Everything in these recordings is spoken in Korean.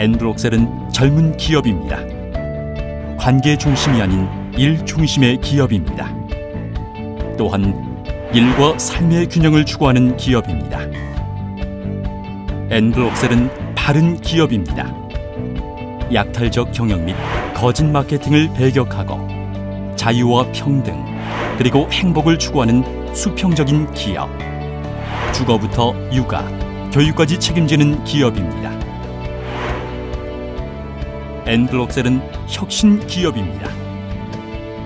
엔드록셀은 젊은 기업입니다. 관계 중심이 아닌 일 중심의 기업입니다. 또한 일과 삶의 균형을 추구하는 기업입니다. 엔드록셀은 바른 기업입니다. 약탈적 경영 및 거짓 마케팅을 배격하고 자유와 평등 그리고 행복을 추구하는 수평적인 기업. 주거부터 육아, 교육까지 책임지는 기업입니다. 엔드록셀은 혁신 기업입니다.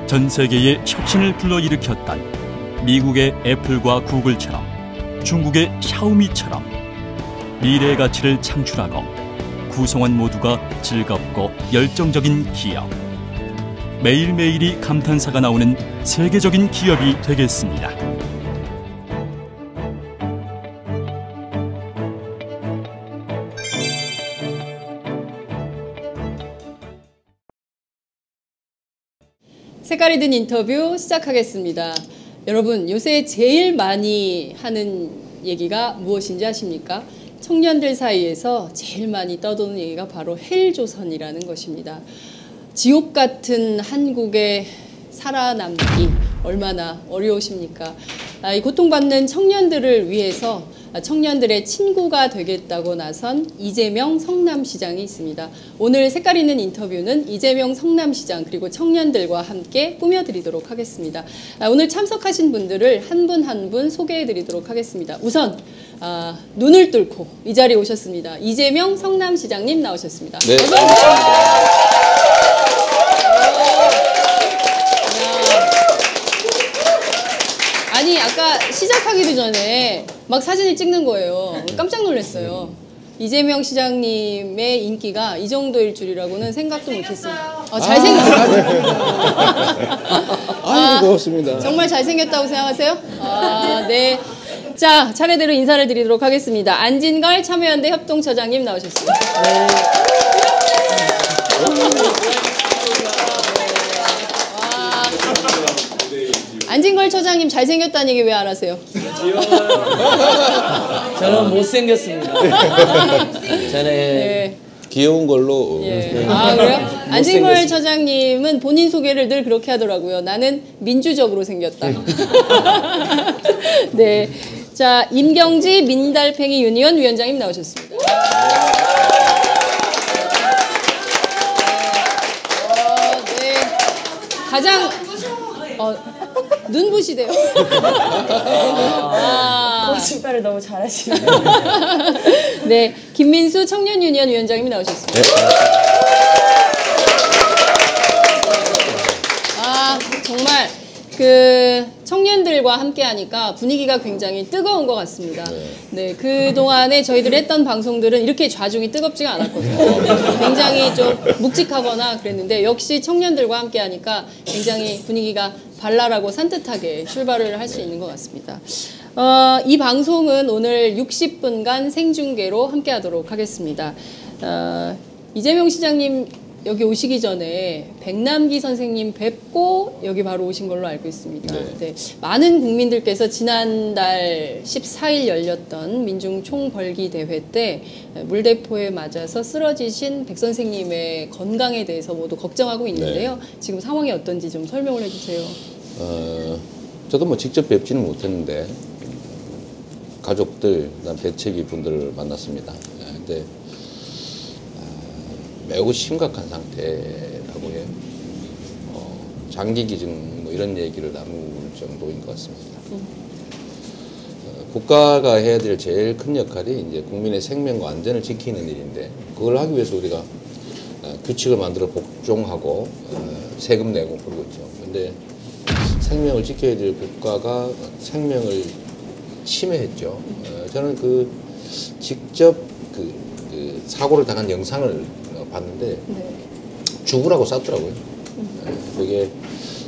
전 세계의 혁신을 불러일으켰던 미국의 애플과 구글처럼 중국의 샤오미처럼 미래의 가치를 창출하고 구성원 모두가 즐겁고 열정적인 기업. 매일매일이 감탄사가 나오는 세계적인 기업이 되겠습니다. 색깔이 든 인터뷰 시작하겠습니다. 여러분, 요새 제일 많이 하는 얘기가 무엇인지 아십니까? 청년들 사이에서 제일 많이 떠도는 얘기가 바로 헬조선이라는 것입니다. 지옥 같은 한국의 살아남기 얼마나 어려우십니까? 아, 이 고통받는 청년들을 위해서 청년들의 친구가 되겠다고 나선 이재명 성남시장이 있습니다. 오늘 색깔 있는 인터뷰는 이재명 성남시장 그리고 청년들과 함께 꾸며드리도록 하겠습니다. 아, 오늘 참석하신 분들을 한분 한 분 소개해드리도록 하겠습니다. 우선 아, 눈을 뚫고 이 자리에 오셨습니다. 이재명 성남시장님 나오셨습니다. 네, 아니 아까 시작하기도 전에 막 사진을 찍는 거예요. 깜짝 놀랐어요. 이재명 시장님의 인기가 이 정도일 줄이라고는 생각도 못했어요. 어, 잘생겼어요. 아이고 고맙습니다. 정말 잘생겼다고 생각하세요? 아, 네. 자, 차례대로 인사를 드리도록 하겠습니다. 안진걸 참여연대 협동처장님 나오셨습니다. 와. 안진걸 처장님 잘생겼다는 얘기 왜 안 하세요? 저는 못생겼습니다. 저는 네. 귀여운 걸로 예. 아, 그래요? 안진걸 처장님은 본인 소개를 늘 그렇게 하더라고요. 나는 민주적으로 생겼다. 네. 자, 임경지 민달팽이 유니언 위원장님 나오셨습니다. 어, 네. 가장 어, 눈부시대요. 아, 신발을 너무 잘하시네요. 네, 김민수 청년 유니언 위원장님이 나오셨습니다. 아, 정말 그 청년들과 함께 하니까 분위기가 굉장히 뜨거운 것 같습니다. 네, 그동안에 저희들이 했던 방송들은 이렇게 좌중이 뜨겁지가 않았거든요. 굉장히 좀 묵직하거나 그랬는데 역시 청년들과 함께 하니까 굉장히 분위기가 발랄하고 산뜻하게 출발을 할 수 있는 것 같습니다. 어, 이 방송은 오늘 60분간 생중계로 함께 하도록 하겠습니다. 어, 이재명 시장님 여기 오시기 전에 백남기 선생님 뵙고 여기 바로 오신 걸로 알고 있습니다. 네. 네, 많은 국민들께서 지난달 14일 열렸던 민중 총벌기 대회 때 물대포에 맞아서 쓰러지신 백 선생님의 건강에 대해서 모두 걱정하고 있는데요. 지금 상황이 어떤지 좀 설명을 해주세요. 어, 저도 뭐 직접 뵙지는 못했는데 가족들, 배책이 분들을 만났습니다. 예, 근데 아, 매우 심각한 상태라고 해요. 어, 장기 기증 뭐 이런 얘기를 나눌 정도인 것 같습니다. 어, 국가가 해야 될 제일 큰 역할이 이제 국민의 생명과 안전을 지키는 일인데 그걸 하기 위해서 우리가 어, 규칙을 만들어 복종하고 어, 세금 내고 그러고 있죠. 근데 생명을 지켜야 될 국가가 생명을 침해했죠. 어, 저는 그 직접 그, 그 사고를 당한 영상을 어, 봤는데 네. 죽으라고 쐈더라고요. 예, 그게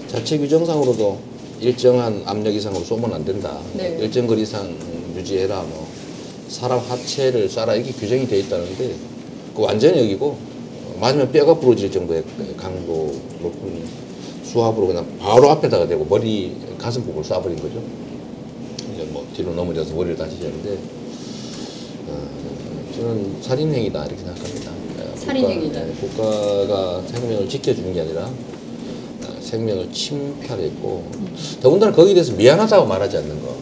자체 규정상으로도 일정한 압력 이상으로 쏘면 안 된다. 네. 일정 거리 이상 유지해라. 뭐 사람 하체를 쏴라 이렇게 규정이 돼 있다는데 그 완전히 여기고 어, 맞으면 뼈가 부러질 정도의 그 강도 높은 수압으로 그냥 바로 앞에다가 대고 머리 가슴 부분을 쏴버린 거죠. 이제 뭐 뒤로 넘어져서 머리를 다치셨는데 어, 저는 살인행위다 이렇게 생각합니다. 예, 살인행위다. 국가, 네, 국가 가 생명을 지켜주는 게 아니라 어, 생명을 침탈했고 더군다나 거기에 대해서 미안하다고 말하지 않는 거.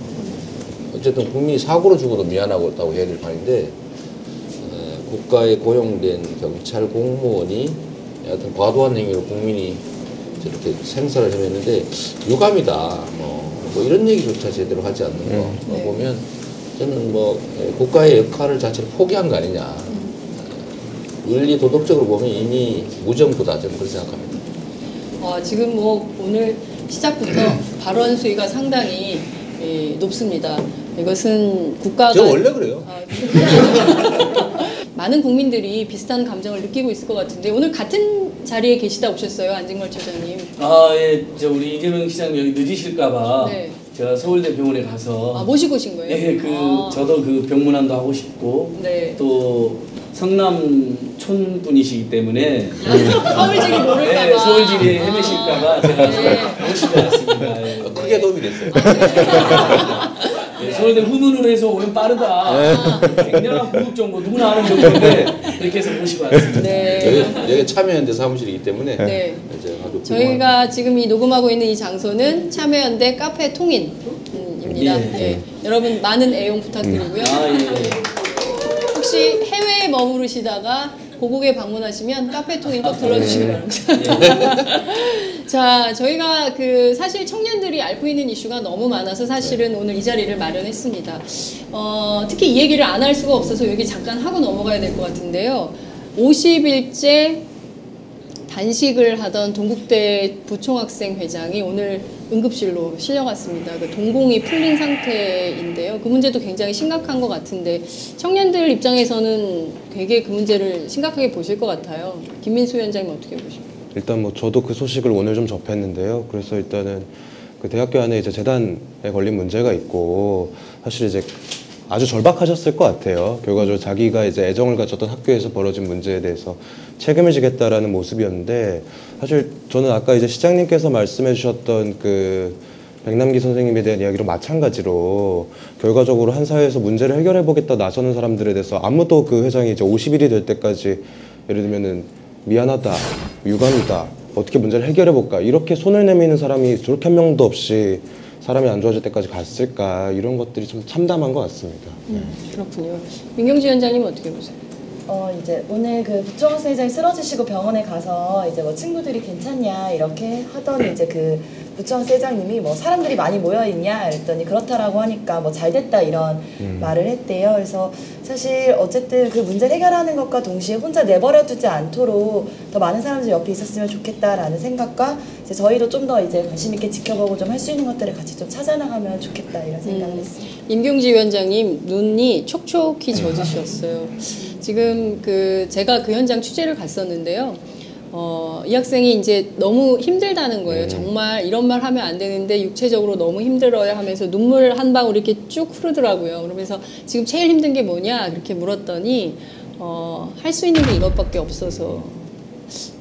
어쨌든 국민이 사고로 죽어도 미안하다고 해야 될 판인데 어, 국가에 고용된 경찰 공무원이 하여튼 과도한 행위로 국민이 저렇게 생사를 헤맸는데 유감이다 뭐, 뭐 이런 얘기조차 제대로 하지 않는 거 네. 보면 저는 뭐 예, 국가의 역할을 자체를 포기한 거 아니냐 윤리 도덕적으로 보면 이미 무정부다 저는 그렇게 생각합니다. 어, 지금 뭐 오늘 시작부터 발언 수위가 상당히 예, 높습니다. 이것은 국가가 저 원래 그래요. 아, 많은 국민들이 비슷한 감정을 느끼고 있을 것 같은데 오늘 같은 자리에 계시다 오셨어요 안진걸 처장님. 아, 예, 저 우리 이재명 시장님 여기 늦으실까봐 네. 제가 서울대 병원에 가서 아 모시고 오신 거예요? 예, 그 아, 저도 그 병문안도 하고 싶고 네. 또 성남 촌 분이시기 때문에 서울직이 모를까봐. 예, 서울지리 헤매실까봐 제가 네. 모시지 않았습니다. 예. 크게 도움이 됐어요. 예, 서울대 후문으로 해서 오면 빠르다. 굉장한 고급 정보 누구나 아는 정보인데 그렇게 해서 모시고 왔습니다. 네. 여기, 여기 참여연대 사무실이기 때문에 네. 이제 아주 저희가 지금 이 녹음하고 있는 이 장소는 참여연대 카페 통인 입니다. 예. 예. 여러분 많은 애용 부탁드리고요. 아, 예. 혹시 해외에 머무르시다가 고국에 방문하시면 카페 통인 꼭 들러주시기 바랍니다. 자, 저희가 그 사실 청년들이 앓고 있는 이슈가 너무 많아서 사실은 오늘 이 자리를 마련했습니다. 어, 특히 이 얘기를 안 할 수가 없어서 여기 잠깐 하고 넘어가야 될 것 같은데요. 50일째 단식을 하던 동국대 부총학생 회장이 오늘 응급실로 실려갔습니다. 그 동공이 풀린 상태인데요. 그 문제도 굉장히 심각한 것 같은데 청년들 입장에서는 되게 그 문제를 심각하게 보실 것 같아요. 김민수 위원장님 어떻게 보십니까? 일단 뭐 저도 그 소식을 오늘 좀 접했는데요. 그래서 일단은 그 대학교 안에 이제 재단에 걸린 문제가 있고 사실 이제 아주 절박하셨을 것 같아요. 결과적으로 자기가 이제 애정을 가졌던 학교에서 벌어진 문제에 대해서 책임을 지겠다라는 모습이었는데 사실 저는 아까 이제 시장님께서 말씀해 주셨던 그 백남기 선생님에 대한 이야기로 마찬가지로 결과적으로 한 사회에서 문제를 해결해 보겠다 나서는 사람들에 대해서 아무도 그 회장이 이제 50일이 될 때까지 예를 들면은 미안하다, 유감이다, 어떻게 문제를 해결해 볼까 이렇게 손을 내미는 사람이 저렇게 한 명도 없이 사람이 안 좋아질 때까지 갔을까 이런 것들이 좀 참담한 것 같습니다. 음, 그렇군요. 민경지 위원장님 어떻게 보세요? 어 이제 오늘 그 부총학생회장이 쓰러지시고 병원에 가서 이제 뭐 친구들이 괜찮냐 이렇게 하더니 이제 그 부총학생회장님이 뭐 사람들이 많이 모여 있냐 그랬더니 그렇다라고 하니까 뭐 잘 됐다 이런 말을 했대요. 그래서 사실 어쨌든 그 문제를 해결하는 것과 동시에 혼자 내버려 두지 않도록 더 많은 사람들이 옆에 있었으면 좋겠다라는 생각과 이제 저희도 좀 더 이제 관심 있게 지켜보고 좀 할 수 있는 것들을 같이 좀 찾아나가면 좋겠다 이런 생각을 했습니다. 임경지 위원장님 눈이 촉촉히 젖으셨어요. 지금 그 제가 그 현장 취재를 갔었는데요. 어, 이 학생이 이제 너무 힘들다는 거예요. 정말 이런 말 하면 안 되는데 육체적으로 너무 힘들어요 하면서 눈물 한 방울 이렇게 쭉 흐르더라고요. 그러면서 지금 제일 힘든 게 뭐냐 그렇게 물었더니 어, 할 수 있는 게 이것밖에 없어서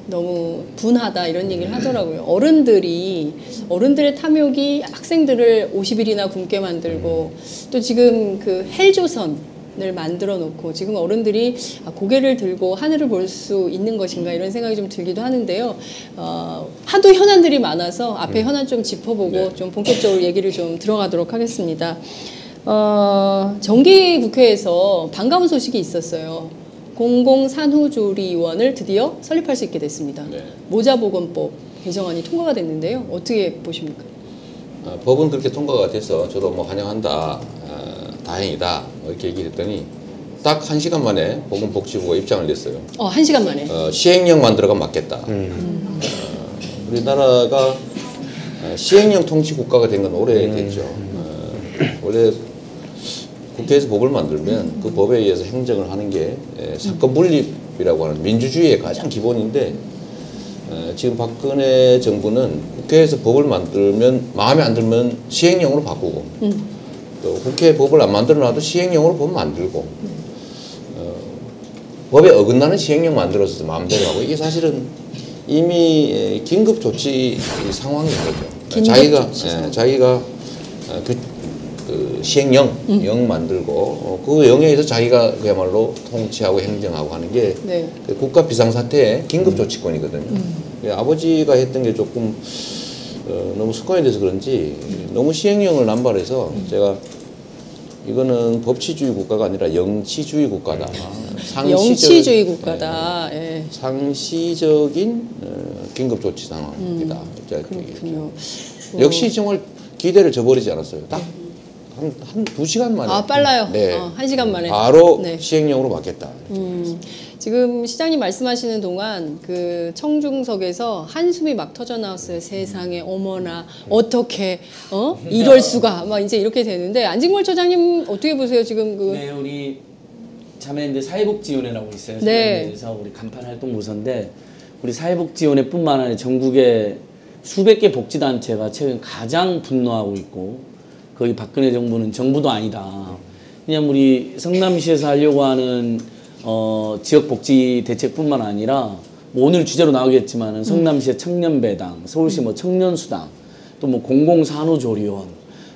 너무 분하다 이런 얘기를 하더라고요. 어른들이 어른들의 탐욕이 학생들을 50일이나 굶게 만들고 또 지금 그 헬조선을 만들어 놓고 지금 어른들이 아, 고개를 들고 하늘을 볼 수 있는 것인가 이런 생각이 좀 들기도 하는데요. 어, 하도 현안들이 많아서 앞에 현안 좀 짚어보고 좀 본격적으로 얘기를 좀 들어가도록 하겠습니다. 어, 정기 국회에서 반가운 소식이 있었어요. 공공산후조리원을 드디어 설립할 수 있게 됐습니다. 네. 모자보건법 개정안이 통과가 됐는데요. 어떻게 보십니까? 어, 법은 그렇게 통과가 돼서 저도 뭐 환영한다, 어, 다행이다 뭐 이렇게 얘기를 했더니 딱 한 시간 만에 보건복지부가 입장을 냈어요. 어, 한 시간 만에. 어, 시행령 만 들어가 맞겠다. 어, 우리나라가 어, 시행령 통치 국가가 된 건 오래됐죠. 어, 원래 국회에서 법을 만들면 그 법에 의해서 행정을 하는 게 에, 사건 분립이라고 하는 민주주의의 가장 기본인데 에, 지금 박근혜 정부는 국회에서 법을 만들면 마음에 안 들면 시행령으로 바꾸고 음. 또 국회 법을 안 만들어놔도 시행령으로 법 만들고 어, 법에 어긋나는 시행령 만들어서 마음대로 하고 이게 사실은 이미 에, 긴급 조치 상황인 거죠. 긴급 자기가 조치 예, 상황. 자기가 어, 그 그 시행령 음. 령 만들고 어, 그 영에 의해서 자기가 그야말로 통치하고 행정하고 하는 게 네. 그 국가 비상사태의 긴급 조치권이거든요. 음. 예, 아버지가 했던 게 조금 어, 너무 습관이 돼서 그런지 너무 시행령을 남발해서 음. 제가 이거는 법치주의 국가가 아니라 영치주의 국가다. 상시적- 영치주의 국가다. 예. 상시적인 어, 긴급 조치 상황이다. 이제 음. 그렇군요. 역시 정말 기대를 저버리지 않았어요. 딱 한한두 시간 만에. 아 빨라요. 네. 어, 한 시간 만에. 바로 네. 시행령으로 바뀌었다. 음, 지금 시장님 말씀하시는 동안 그 청중석에서 한숨이 막 터져 나왔어요. 세상에 어머나 어떻게 어 이럴 수가 막 이제 이렇게 되는데 안진걸 처장님 어떻게 보세요? 지금 그 네, 우리 자매인데 사회복지위원회라고 있어요. 네. 사회에서 우리 간판 활동 부서인데 우리 사회복지위원회뿐만 아니라 전국에 수백 개 복지단체가 최근 가장 분노하고 있고 거의 박근혜 정부는 정부도 아니다. 그냥 우리 성남시에서 하려고 하는 어, 지역 복지 대책뿐만 아니라 뭐 오늘 주제로 나오겠지만 은 성남시의 청년배당, 서울시 뭐 청년수당, 또 뭐 공공산후조리원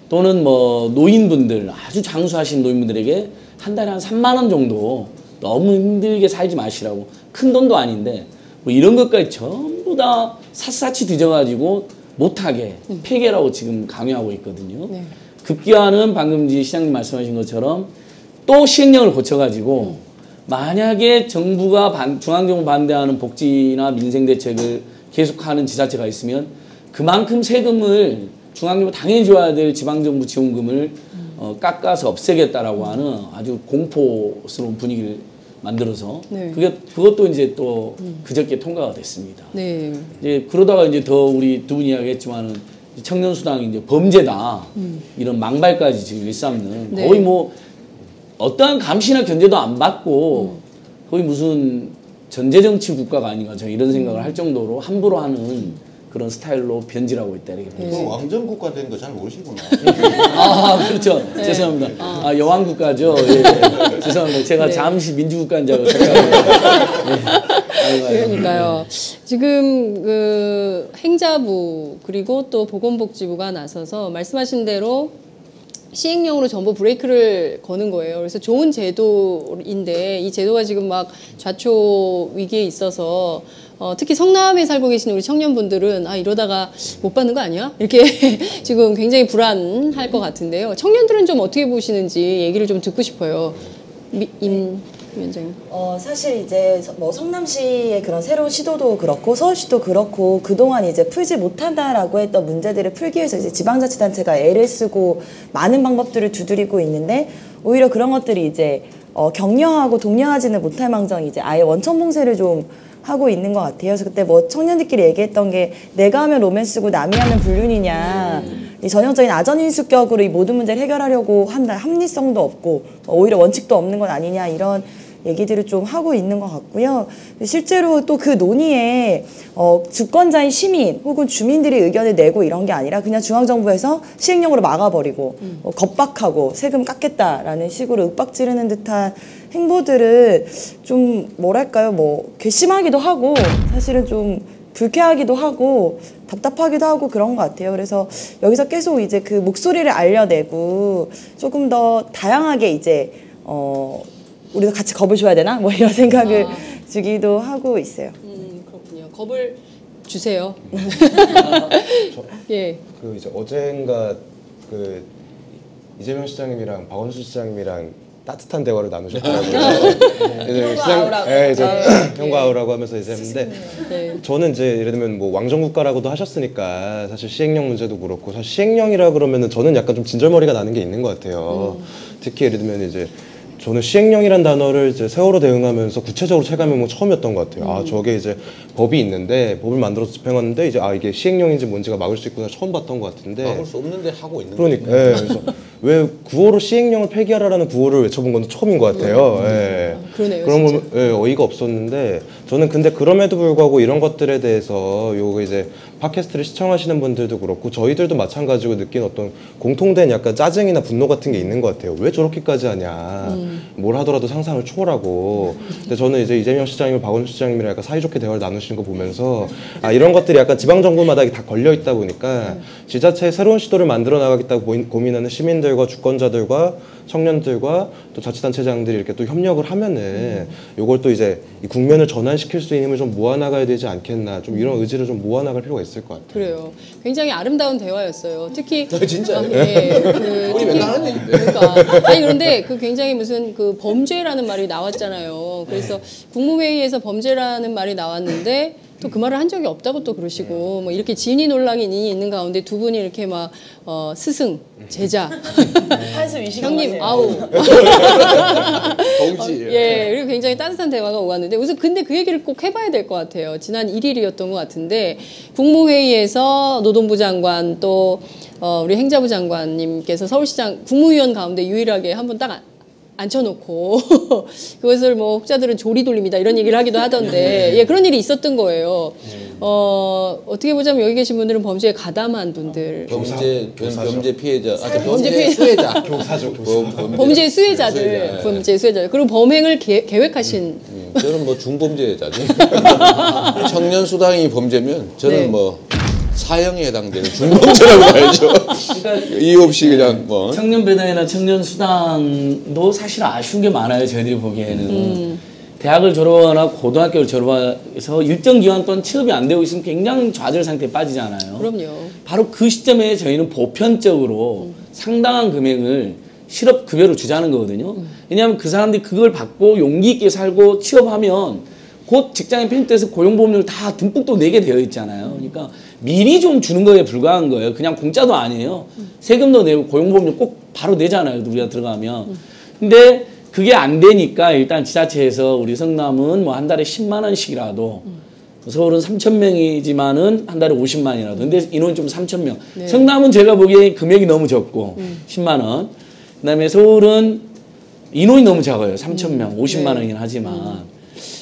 또는 뭐 노인분들 아주 장수하신 노인분들에게 한 달에 한 3만 원 정도 너무 힘들게 살지 마시라고 큰 돈도 아닌데 뭐 이런 것까지 전부 다 샅샅이 뒤져가지고 못하게 폐기라고 지금 강요하고 있거든요. 네. 급기야는 방금 지 시장님 말씀하신 것처럼 또 시행령을 고쳐가지고 만약에 정부가 반, 중앙정부 반대하는 복지나 민생 대책을 계속하는 지자체가 있으면 그만큼 세금을 중앙정부 당연히 줘야 될 지방정부 지원금을 어, 깎아서 없애겠다라고 하는 아주 공포스러운 분위기를 만들어서 네. 그게 그것도 이제 또 그저께 통과가 됐습니다. 네. 이제 그러다가 이제 더 우리 두 분이 이야기했지만은 청년 수당이 이제 범죄다 이런 망발까지 지금 일삼는 음. 네. 거의 뭐 어떠한 감시나 견제도 안 받고 거의 무슨 전제 정치 국가가 아닌가 저는 이런 생각을 할 정도로 함부로 하는 그런 스타일로 변질하고 있다 이렇게 네. 그 왕정 국가 된 거 잘 모르시구나. 아 그렇죠. 죄송합니다. 아 여왕 국가죠. 예, 예. 죄송합니다. 제가 네. 잠시 민주 국가인 줄 알고 생 각하고. 네. 그러니까요. 지금 그 행자부 그리고 또 보건복지부가 나서서 말씀하신 대로 시행령으로 전부 브레이크를 거는 거예요. 그래서 좋은 제도인데 이 제도가 지금 막 좌초 위기에 있어서 어, 특히 성남에 살고 계신 우리 청년분들은 아 이러다가 못 받는 거 아니야? 이렇게 지금 굉장히 불안할 것 같은데요. 청년들은 좀 어떻게 보시는지 얘기를 좀 듣고 싶어요. 미, 임 위원장님. 어, 사실 이제 서- 뭐 성남시의 그런 새로운 시도도 그렇고 서울시도 그렇고 그동안 이제 풀지 못한다라고 했던 문제들을 풀기 위해서 이제 지방자치단체가 애를 쓰고 많은 방법들을 두드리고 있는데 오히려 그런 것들이 이제 어, 격려하고 독려하지는 못할 망정 이제 아예 원천 봉쇄를 좀 하고 있는 것 같아요. 그래서 그때 뭐 청년들끼리 얘기했던 게 내가 하면 로맨스고 남이 하면 불륜이냐. 이 전형적인 아전인수격으로 이 모든 문제를 해결하려고 한다. 합리성도 없고 뭐 오히려 원칙도 없는 건 아니냐 이런 얘기들을 좀 하고 있는 것 같고요. 실제로 또 그 논의에 어, 주권자인 시민 혹은 주민들이 의견을 내고 이런 게 아니라 그냥 중앙정부에서 시행령으로 막아버리고 어, 겁박하고 세금 깎겠다라는 식으로 윽박 지르는 듯한 행보들을 좀 뭐랄까요 뭐 괘씸하기도 하고 사실은 좀 불쾌하기도 하고 답답하기도 하고 그런 것 같아요. 그래서 여기서 계속 이제 그 목소리를 알려내고 조금 더 다양하게 이제 어 우리도 같이 겁을 줘야 되나 뭐 이런 생각을 주기도 하고 있어요. 음, 그렇군요. 겁을 주세요. 예. 그 이제 어젠가 그 이재명 시장님이랑 박원순 시장님이랑 따뜻한 대화를 나누셨더라고요. 이제 아우라고. 예, 이제 형과 아우라고 하면서 이제 했는데 네. 저는 이제 예를 들면 뭐 왕정국가라고도 하셨으니까 사실 시행령 문제도 그렇고 사실 시행령이라 그러면은 저는 약간 좀 진절머리가 나는 게 있는 것 같아요. 특히 예를 들면 이제 저는 시행령이란 단어를 이제 세월호 대응하면서 구체적으로 체감해본 건 처음이었던 것 같아요. 아 저게 이제 법이 있는데 법을 만들어서 집행하는데 이제 아 이게 시행령인지 뭔지가 막을 수 있구나 처음 봤던 것 같은데. 막을 수 없는데 하고 있는 그러니까 예, 그래서 왜 구호로 시행령을 폐기하라라는 구호를 외쳐본 건 처음인 것 같아요. 예. 그러네요, 그런. 건 예, 어이가 없었는데 저는 근데 그럼에도 불구하고 이런 것들에 대해서 요거 이제 팟캐스트를 시청하시는 분들도 그렇고 저희들도 마찬가지로 느낀 어떤 공통된 약간 짜증이나 분노 같은 게 있는 것 같아요. 왜 저렇게까지 하냐. 뭘 하더라도 상상을 초월하고. 근데 저는 이제 이재명 시장님, 박원순 시장님이랑 약간 사이좋게 대화를 나누시는 거 보면서 아 이런 것들이 약간 지방 정부마다 다 걸려 있다 보니까 지자체의 새로운 시도를 만들어 나가겠다고 고민- 고민하는 시민들 시민들과 주권자들과 청년들과 또 자치단체장들이 이렇게 또 협력을 하면은 요걸 또 이제 이 국면을 전환시킬 수 있는 힘을 좀 모아나가야 되지 않겠나 좀 이런 의지를 좀 모아나갈 필요가 있을 것 같아요. 그래요. 굉장히 아름다운 대화였어요. 특히 진짜요? 아, 예. 그 우리 특히- 맨날 하는 얘기인데. 그러니까 아니 그런데 그 굉장히 무슨 그 범죄라는 말이 나왔잖아요. 그래서 네. 국무회의에서 범죄라는 말이 나왔는데 또 그 말을 한 적이 없다고 또 그러시고 뭐 이렇게 진위 논란이 있는 가운데 두 분이 이렇게 막 어, 스승 제자. 한숨 이시고 형님 아우. 동지. 예, 그리고 굉장히 따뜻한 대화가 오갔는데 우선 근데 그 얘기를 꼭 해봐야 될 것 같아요. 지난 1일이었던 것 같은데 국무회의에서 노동부 장관 또 어, 우리 행자부 장관님께서 서울시장 국무위원 가운데 유일하게 한분딱 앉혀놓고. 그것을 뭐 혹자들은 조리 돌림이다. 이런 얘기를 하기도 하던데. 예 그런 일이 있었던 거예요. 어 어떻게 보자면 여기 계신 분들은 범죄에 가담한 분들. 범죄 범- 범죄 피해자, 아, 범죄 범죄 피해- 수혜자, 교사죠, 범- 범죄, 범죄 수혜자들. 수혜자. 범죄 수혜자들 그리고 범행을 계, 계획하신 음, 저는 뭐 중범죄자지. 청년 수당이 범죄면 저는 네. 뭐 사형에 해당되는 중범죄라고 봐야죠. 이유 없이 그냥 뭐 청년 배당이나 청년 수당도 사실 아쉬운 게 많아요. 저희들이 보기에는 음. 대학을 졸업하거나 고등학교를 졸업해서 일정 기간 동안 취업이 안 되고 있으면 굉장히 좌절 상태에 빠지잖아요. 그럼요. 바로 그 시점에 저희는 보편적으로 상당한 금액을 실업 급여로 주자는 거거든요. 왜냐하면 그 사람들이 그걸 받고 용기 있게 살고 취업하면 곧 직장에 편입돼서 고용보험료를 다 듬뿍 또 내게 되어 있잖아요. 그러니까 미리 좀 주는 거에 불과한 거예요. 그냥 공짜도 아니에요. 세금도 내고 고용보험료 꼭 바로 내잖아요. 우리가 들어가면. 근데 그게 안 되니까 일단 지자체에서 우리 성남은 뭐 한 달에 10만 원씩이라도 서울은 3천 명이지만은 한 달에 50만이라도. 근데 인원 좀 3천 명. 성남은 제가 보기에 금액이 너무 적고 10만 원. 그다음에 서울은 인원이 너무 작아요. 3천 명, 50만 원이긴 하지만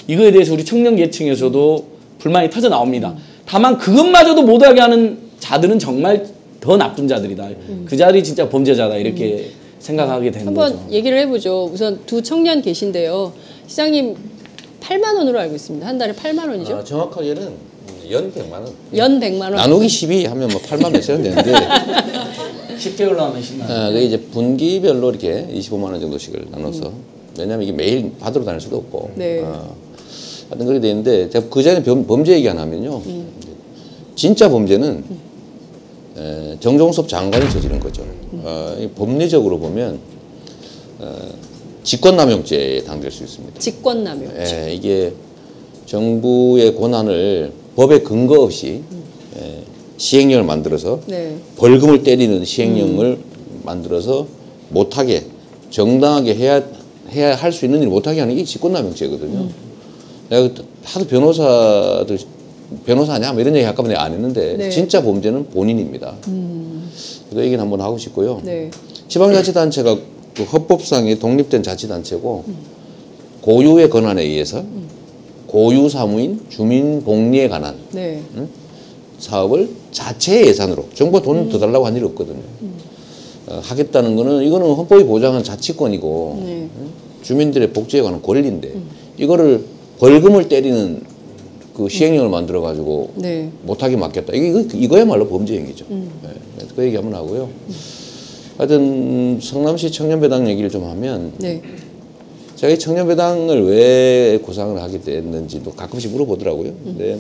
이거에 대해서 우리 청년 계층에서도 불만이 터져 나옵니다. 다만 그것마저도 못하게 하는 자들은 정말 더 나쁜 자들이다. 그 자들이 진짜 범죄자다 이렇게 생각하게 되는 한번 거죠. 얘기를 해보죠. 우선 두 청년 계신데요. 시장님 8만 원으로 알고 있습니다. 한 달에 8만 원이죠. 아, 정확하게는 연 100만 원. 연 100만 원. 나누기 12 하면 뭐 8만 몇천 원 되는데 10개월로 하면 10만 원. 아, 그 이제 분기별로 이렇게 25만 원 정도씩을 나눠서 왜냐면 이게 매일 받으러 다닐 수도 없고 네. 어, 하여튼 그렇게 돼 있는데 제가 그 전에 범, 범죄 얘기 하나 하면요. 진짜 범죄는 에, 정종섭 장관이 저지른 거죠. 어, 이 법리적으로 보면 어, 직권남용죄에 해당될 수 있습니다. 직권남용. 예, 이게 정부의 권한을 법에 근거 없이 예, 시행령을 만들어서 네. 벌금을 때리는 시행령을 만들어서 못하게 정당하게 해야 해야 할 수 있는 일을 못하게 하는 게 직권남용죄거든요. 내가 하도 변호사들 변호사냐 뭐 이런 얘기 할까 봐 내가 안 했는데 네. 진짜 범죄는 본인입니다. 그 얘기는 한번 하고 싶고요. 네. 지방자치단체가 그 헌법상의 독립된 자치단체고 고유의 권한에 의해서 고유 사무인 주민 복리에 관한 네. 사업을 자체의 예산으로 정부가 돈더 달라고 한 일이 없거든요. 어, 하겠다는 거는 이거는 헌법이 보장한 자치권이고 네. 주민들의 복지에 관한 권리인데 이거를 벌금을 때리는 그 시행령을 만들어 가지고 네. 못하게 막겠다. 이게 이거, 이거야말로 범죄 행위죠. 네, 그래서 그 얘기 한번 하고요. 하여튼 성남시 청년배당 얘기를 좀 하면 네. 제가 이 청년배당을 왜 구상을 하게 됐는지도 가끔씩 물어보더라고요. 근데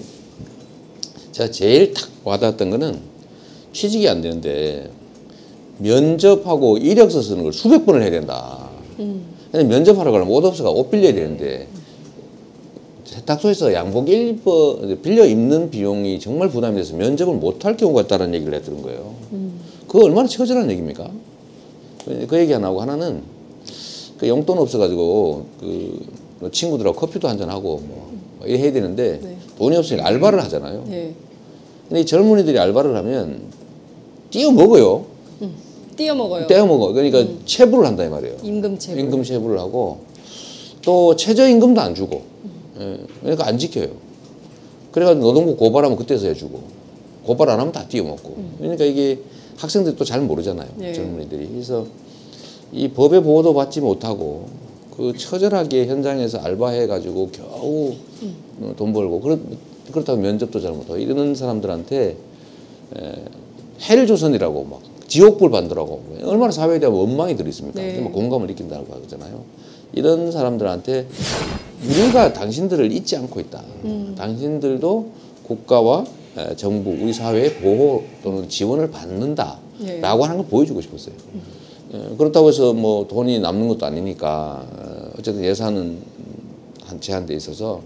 제가 제일 탁 와닿았던 거는 취직이 안 되는데 면접하고 이력서 쓰는 걸 수백 번을 해야 된다. 근데 면접하러 가려면 옷 없어가 옷 빌려야 되는데 세탁소에서 양복 일버 빌려 입는 비용이 정말 부담이 돼서 면접을 못할 경우가 있다는 얘기를 해드는 거예요. 그거 얼마나 처절한 얘기입니까? 그, 그 얘기 하나 하고 하나는 그 용돈 없어가지고 그 친구들하고 커피도 한 잔 하고 뭐 이래 해야 되는데 네. 돈이 없으니까 알바를 하잖아요. 네. 근데 이 젊은이들이 알바를 하면 띄어 먹어요. 띄어 먹어요. 떼어 먹어. 그러니까 체불을 한다 이 말이에요. 임금 체불. 임금 체불을 하고 또 최저임금도 안 주고 예, 그러니까 안 지켜요. 그래가지고 노동부 고발하면 그때서 해주고 고발 안 하면 다 띄어먹고 그러니까 이게 학생들이 또 잘 모르잖아요 네. 젊은이들이 그래서 이 법의 보호도 받지 못하고 그 처절하게 현장에서 알바해가지고 겨우 어, 돈 벌고 그렇, 그렇다고 면접도 잘 못하고 이러는 사람들한테 에, 헬조선이라고 막 지옥불 받더라고. 얼마나 사회에 대한 원망이 들어있습니까? 네. 공감을 느낀다고 하잖아요. 이런 사람들한테 우리가 당신들을 잊지 않고 있다. 음. 당신들도 국가와 에, 정부, 우리 사회의 보호 또는 지원을 받는다라고 네. 하는 걸 보여주고 싶었어요. 에, 그렇다고 해서 뭐 돈이 남는 것도 아니니까 어, 어쨌든 예산은 한 제한돼 있어서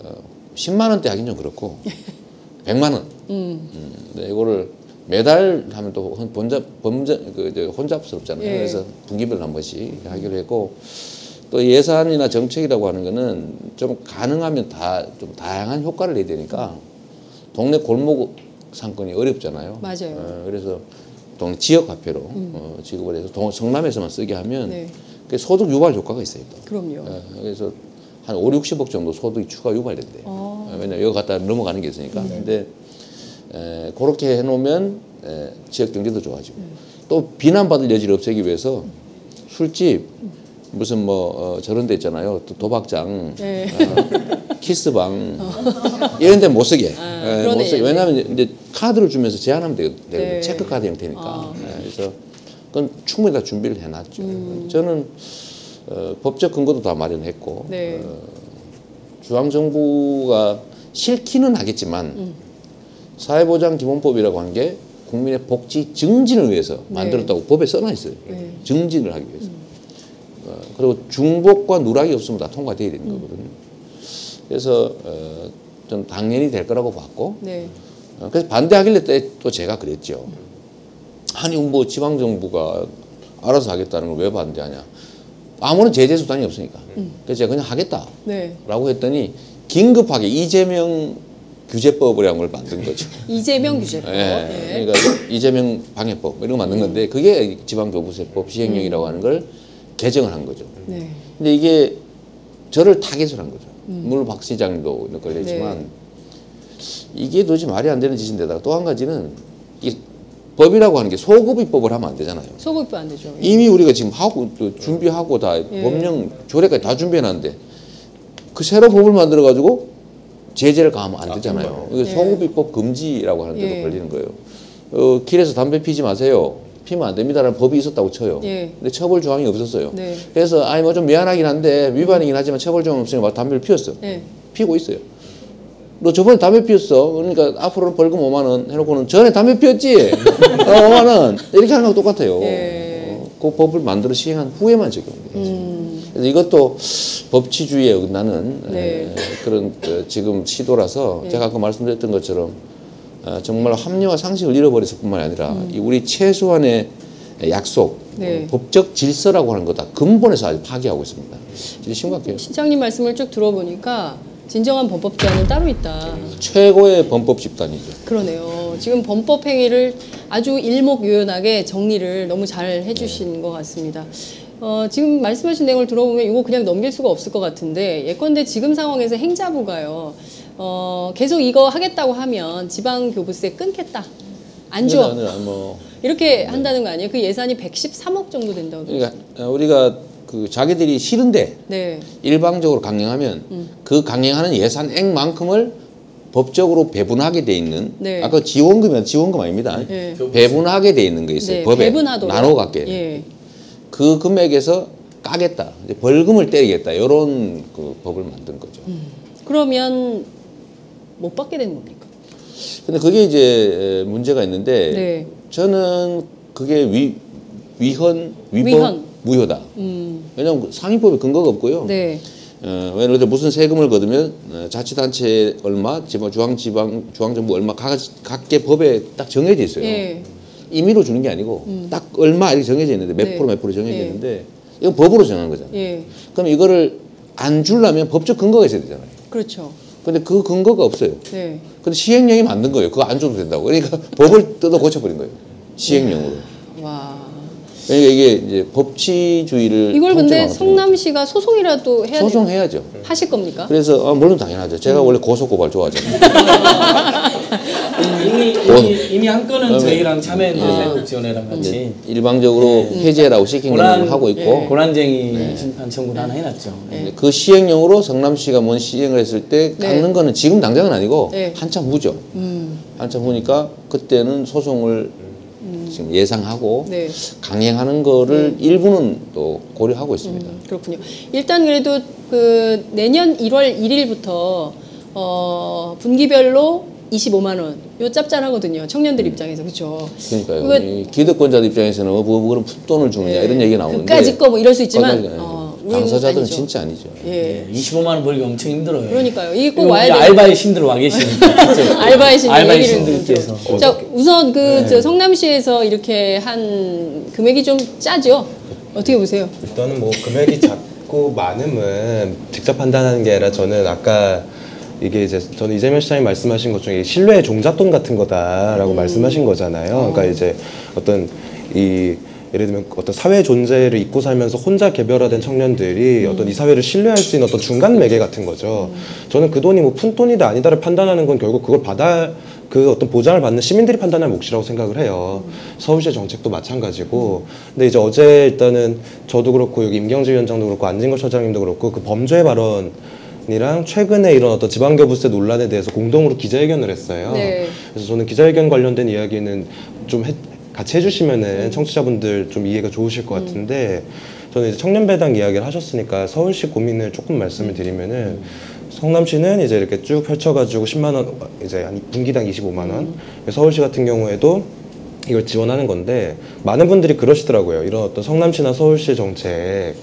어, 10만 원대 하긴 좀 그렇고 100만 원. 음. 음, 근데 이거를 매달 하면 또 혼- 본자 범자 그 혼잡스럽잖아요. 예. 그래서 분기별 한 번씩 하기로 했고 또 예산이나 정책이라고 하는 거는 좀 가능하면 다 좀 다양한 효과를 내야 되니까 동네 골목 상권이 어렵잖아요. 맞아요. 어, 그래서 동네 지역 화폐로 어, 지급을 해서 동, 성남에서만 쓰게 하면 음. 네. 그게 소득 유발 효과가 있어요. 또. 그럼요. 어, 그래서 한 5, 60억 정도 소득이 추가 유발된대요. 어. 어, 왜냐면 여기 갖다 넘어가는 게 있으니까. 근데 에, 그렇게 해놓으면 에, 지역 경제도 좋아지고 또 비난받을 여지를 없애기 위해서 술집 무슨 뭐 어, 저런 데 있잖아요. 또 도박장, 네. 어, 키스방 이런 데 못 쓰게. 아, 에, 그러네. 못 쓰게. 왜냐하면 이제 카드를 주면서 제한하면 되거든요. 네. 체크카드 형태니까. 아. 에, 그래서 그건 충분히 다 준비를 해놨죠. 음. 저는 어, 법적 근거도 다 마련했고 네. 어, 중앙정부가 싫기는 하겠지만 음. 사회보장 기본법이라고 하는 게 국민의 복지 증진을 위해서 만들었다고 법에 써놔 있어요. 네. 증진을 하기 위해서. 어, 그리고 중복과 누락이 없으면 다 통과돼야 되는 거거든요. 그래서 어, 좀 당연히 될 거라고 봤고 네. 어, 그래서 반대하길래 때또 제가 그랬죠. 아니 뭐 지방 정부가 알아서 하겠다는 걸 왜 반대하냐? 아무런 제재 수단이 없으니까. 그래서 제가 그냥 하겠다라고 네. 했더니 긴급하게 이재명 규제법이라는 걸 만든 거죠. 이재명 규제법. 예, 네. 그러니까 이재명 방해법 이런 거 만든 건데 그게 지방교부세법 시행령이라고 하는 걸 개정을 한 거죠. 네. 근데 이게 저를 타겟을 한 거죠. 물론 박 시장도 이런 걸 했지만 네. 이게 도대체 말이 안 되는 짓인데다가 또 한 가지는 이 법이라고 하는 게 소급입법을 하면 안 되잖아요. 소급도 안 되죠. 이미 우리가 지금 하고 또 준비하고 다 예. 법령 조례까지 다 준비해놨는데 그 새로 법을 만들어 가지고 제재를 가하면 안 되잖아요. 이거 예. 소급입법 금지라고 하는 데도 예. 걸리는 거예요. 어, 길에서 담배 피지 마세요. 피면 안 됩니다라는 법이 있었다고 쳐요. 예. 근데 처벌 조항이 없었어요. 네. 그래서 아니 뭐 좀 미안하긴 한데 위반이긴 하지만 처벌 조항 없으니까 담배를 피웠어. 네. 피고 있어요. 너 저번에 담배 피웠어. 그러니까 앞으로는 벌금 5만 원 해놓고는 전에 담배 피웠지. 어, 5만 원 이렇게 하는 거하고 똑같아요. 예. 어, 그 법을 만들어 시행한 후에만 적용돼요. 음. 이것도 법치주의에 어긋나는 네. 에, 그런 그 지금 시도라서 제가 아까 말씀드렸던 것처럼 어, 정말 합리화 상식을 잃어버렸을 뿐만 아니라 이 우리 최소한의 약속, 음. 네. 어, 법적 질서라고 하는 거다 근본에서 아주 파괴하고 있습니다. 진짜 심각해요. 시장님 말씀을 쭉 들어보니까 진정한 범법 제한은 따로 있다. 최고의 범법 집단이죠. 그러네요. 지금 범법 행위를 아주 일목요연하게 정리를 너무 잘 해주신 것 같습니다. 어, 지금 말씀하신 내용을 들어보면 이거 그냥 넘길 수가 없을 것 같은데 예컨대 지금 상황에서 행자부가요. 어, 계속 이거 하겠다고 하면 지방교부세 끊겠다. 안 줘. 뭐 이렇게 한다는 거 아니에요? 그 예산이 113억 정도 된다고. 그러니까 어, 우리가 그 자기들이 싫은데 네. 일방적으로 강행하면 음. 그 강행하는 예산액만큼을 법적으로 배분하게 돼 있는 네. 아까 지원금이 지원금 아닙니다. 네. 배분하게 돼 있는 게 있어요. 네, 법에 배분하도록. 나눠 갖게. 예. 그 금액에서 까겠다. 벌금을 때리겠다. 이런 그 법을 만든 거죠. 음. 그러면 못 받게 되는 겁니까? 근데 그게 이제 문제가 있는데 네. 저는 그게 위 위헌 위법 위헌. 무효다. 음. 왜냐하면 그 상위법에 근거가 없고요. 네. 어, 왜냐면 무슨 세금을 거두면 어, 자치단체 얼마, 지방 중앙 지방 중앙 정부 얼마 각 각계 법에 딱 정해져 있어요. 예. 임의로 주는 게 아니고 딱 얼마 이렇게 정해져 있는데 몇 네. 프로 몇 프로 정해져 네. 있는데 이건 법으로 정한 거잖아요. 예. 그럼 이거를 안 주려면 법적 근거가 있어야 되잖아요. 그렇죠. 근데 그 근거가 없어요. 네. 근데 시행령이 만든 거예요. 그거 안 줘도 된다고. 그러니까 법을 뜯어 고쳐버린 거예요. 시행령으로. 와. 그러니까 이게 이제 법치주의를 이걸 근데 성남시가 소송이라도 해야 돼. 소송해야죠. 하실 겁니까? 그래서 어, 물론 당연하죠. 제가 원래 고소고발 좋아하잖아요. 이미 이미, 이미 한 건은 저희랑 참여했는데 아. 사회복지원회랑 같이 일방적으로 해제라고 시킨 고란 경우를 하고 있고 고란쟁이 심판 청구를 하나 해놨죠. 네. 그 시행령으로 성남시가 뭔 시행을 했을 때 네. 깎는 거는 지금 당장은 아니고 네. 한참 후죠. 음. 한참 후니까 그때는 소송을 지금 예상하고 네. 강행하는 거를 일부는 또 고려하고 있습니다. 음, 그렇군요. 일단 그래도 그 내년 1월 1일부터 어, 분기별로 25만 원. 요 짭짤하거든요. 청년들 입장에서 그렇죠. 그러니까요. 기득권자들 입장에서는 뭐, 뭐 그런 푼돈을 주느냐 네. 이런 얘기가 나오는데 그까짓 거뭐 이럴 수 있지만 어, 당사자들은 아니죠. 진짜 아니죠. 예. 25만 원 벌기 엄청 힘들어요. 그러니까요. 이게 꼭 와야 돼요. 알바의 신들 와 계시니까. 알바의 신 알바의 신들께서. 좀. 자 우선 그 네. 저 성남시에서 이렇게 한 금액이 좀 짜죠. 어떻게 보세요? 일단은 뭐 금액이 작고 많음은 직접 판단하는 게 아니라 저는 아까 이게 이제 저는 이재명 시장이 말씀하신 것 중에 신뢰의 종잣돈 같은 거다라고 말씀하신 거잖아요. 그러니까 이제 어떤 이 예를 들면 어떤 사회 존재를 잊고 살면서 혼자 개별화된 청년들이 어떤 이 사회를 신뢰할 수 있는 어떤 중간 매개 같은 거죠. 저는 그 돈이 뭐 푼돈이다 아니다를 판단하는 건 결국 그걸 받아 그 어떤 보장을 받는 시민들이 판단할 몫이라고 생각을 해요. 서울시의 정책도 마찬가지고. 근데 이제 어제 일단은 저도 그렇고 여기 임경재 위원장도 그렇고 안진걸 처장님도 그렇고 그 범죄 발언 이랑 최근에 이런 어떤 지방교부세 논란에 대해서 공동으로 기자회견을 했어요. 네. 그래서 저는 기자회견 관련된 이야기는 좀 해- 같이 해주시면은 청취자분들 좀 이해가 좋으실 것 같은데 저는 이제 청년 배당 이야기를 하셨으니까 서울시 고민을 조금 말씀을 드리면은 성남시는 이제 이렇게 쭉 펼쳐가지고 10만 원 이제 한 분기당 25만 원? 서울시 같은 경우에도 이걸 지원하는 건데 많은 분들이 그러시더라고요. 이런 어떤 성남시나 서울시 정책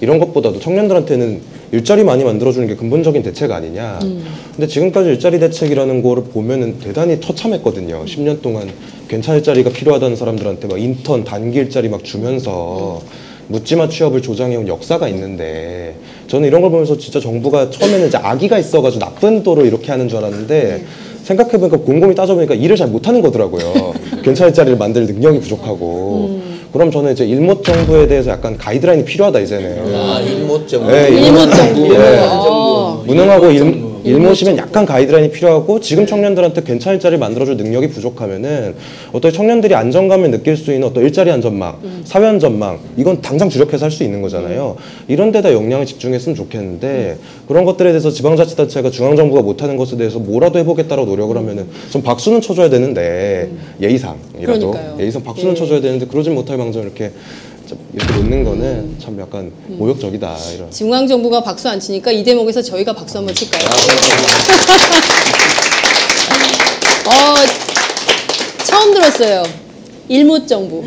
이런 것보다도 청년들한테는 일자리 많이 만들어주는 게 근본적인 대책 아니냐. 근데 지금까지 일자리 대책이라는 거를 보면은 대단히 처참했거든요. 10년 동안 괜찮은 일자리가 필요하다는 사람들한테 막 인턴 단기 일자리 막 주면서 묻지마 취업을 조장해온 역사가 있는데 저는 이런 걸 보면서 진짜 정부가 처음에는 이제 악의가 있어가지고 나쁜 도로 이렇게 하는 줄 알았는데 생각해보니까 곰곰이 따져보니까 일을 잘 못하는 거더라고요. 괜찮은 일자리를 만들 능력이 부족하고. 그럼 저는 이제 일못 정부에 대해서 약간 가이드라인이 필요하다 이제는. 아, 일못 정부. 네, 일못 정부. 예. 어. 무능하고 일, 일못이면 약간 가이드라인이 필요하고 지금 청년들한테 괜찮은 일자리를 만들어줄 능력이 부족하면은 어떻게 청년들이 안정감을 느낄 수 있는 어떤 일자리 안전망, 사회 안전망 이건 당장 주력해서 할 수 있는 거잖아요. 이런 데다 역량을 집중했으면 좋겠는데 그런 것들에 대해서 지방자치단체가 중앙정부가 못하는 것에 대해서 뭐라도 해보겠다라고 노력을 하면은 좀 박수는 쳐줘야 되는데 예의상이라도. 그러니까요. 예의상 박수는 예. 쳐줘야 되는데 그러진 못할 망정 이렇게 좀 이렇게 놓는 거는 참 약간 모욕적이다 이런. 중앙 정부가 박수 안 치니까 이 대목에서 저희가 박수 한번 칠까요? 어, 처음 들었어요. 일못 정부.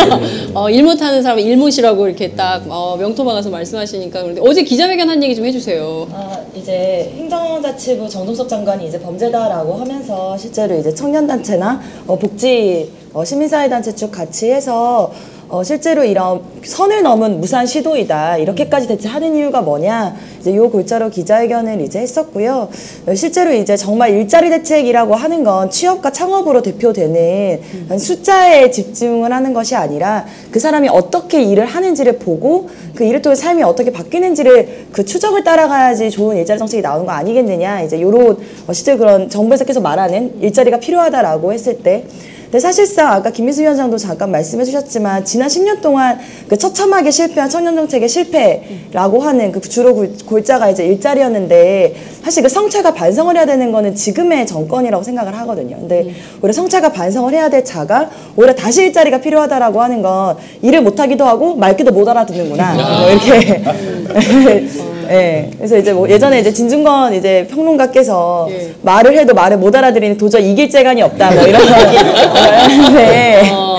어, 일못하는 사람 일못이라고 이렇게 딱 어, 명토 박아서 말씀하시니까 그런데 어제 기자회견 한 얘기 좀 해주세요. 아, 이제 행정자치부 정동석 장관이 이제 범죄다라고 하면서 실제로 이제 청년단체나 어, 복지 어, 시민사회단체 쪽 같이 해서 어, 실제로 이런 선을 넘은 무산 시도이다. 이렇게까지 대체 하는 이유가 뭐냐. 이제 요 골자로 기자회견을 이제 했었고요. 어, 실제로 이제 정말 일자리 대책이라고 하는 건 취업과 창업으로 대표되는 숫자에 집중을 하는 것이 아니라 그 사람이 어떻게 일을 하는지를 보고 그 일을 통해 삶이 어떻게 바뀌는지를 그 추적을 따라가야지 좋은 일자리 정책이 나오는 거 아니겠느냐. 이제 요런 어, 실제 그런 정부에서 계속 말하는 일자리가 필요하다라고 했을 때 근데 사실상 아까 김민수 위원장도 잠깐 말씀해 주셨지만 지난 10년 동안 그 처참하게 실패한 청년 정책의 실패라고 하는 그 주로 골- 골자가 이제 일자리였는데 사실 그 성차가 반성을 해야 되는 거는 지금의 정권이라고 생각을 하거든요. 근데 오히려 성차가 반성을 해야 될 자가 오히려 다시 일자리가 필요하다라고 하는 건 일을 못 하기도 하고 말귀도 못 알아듣는구나. 뭐 이렇게 예. 그래서 이제 뭐 예전에 이제 진중권 이제 평론가께서 예. 말을 해도 말을 못 알아들으니 도저히 이길 재간이 없다. 뭐 이런 네. 어.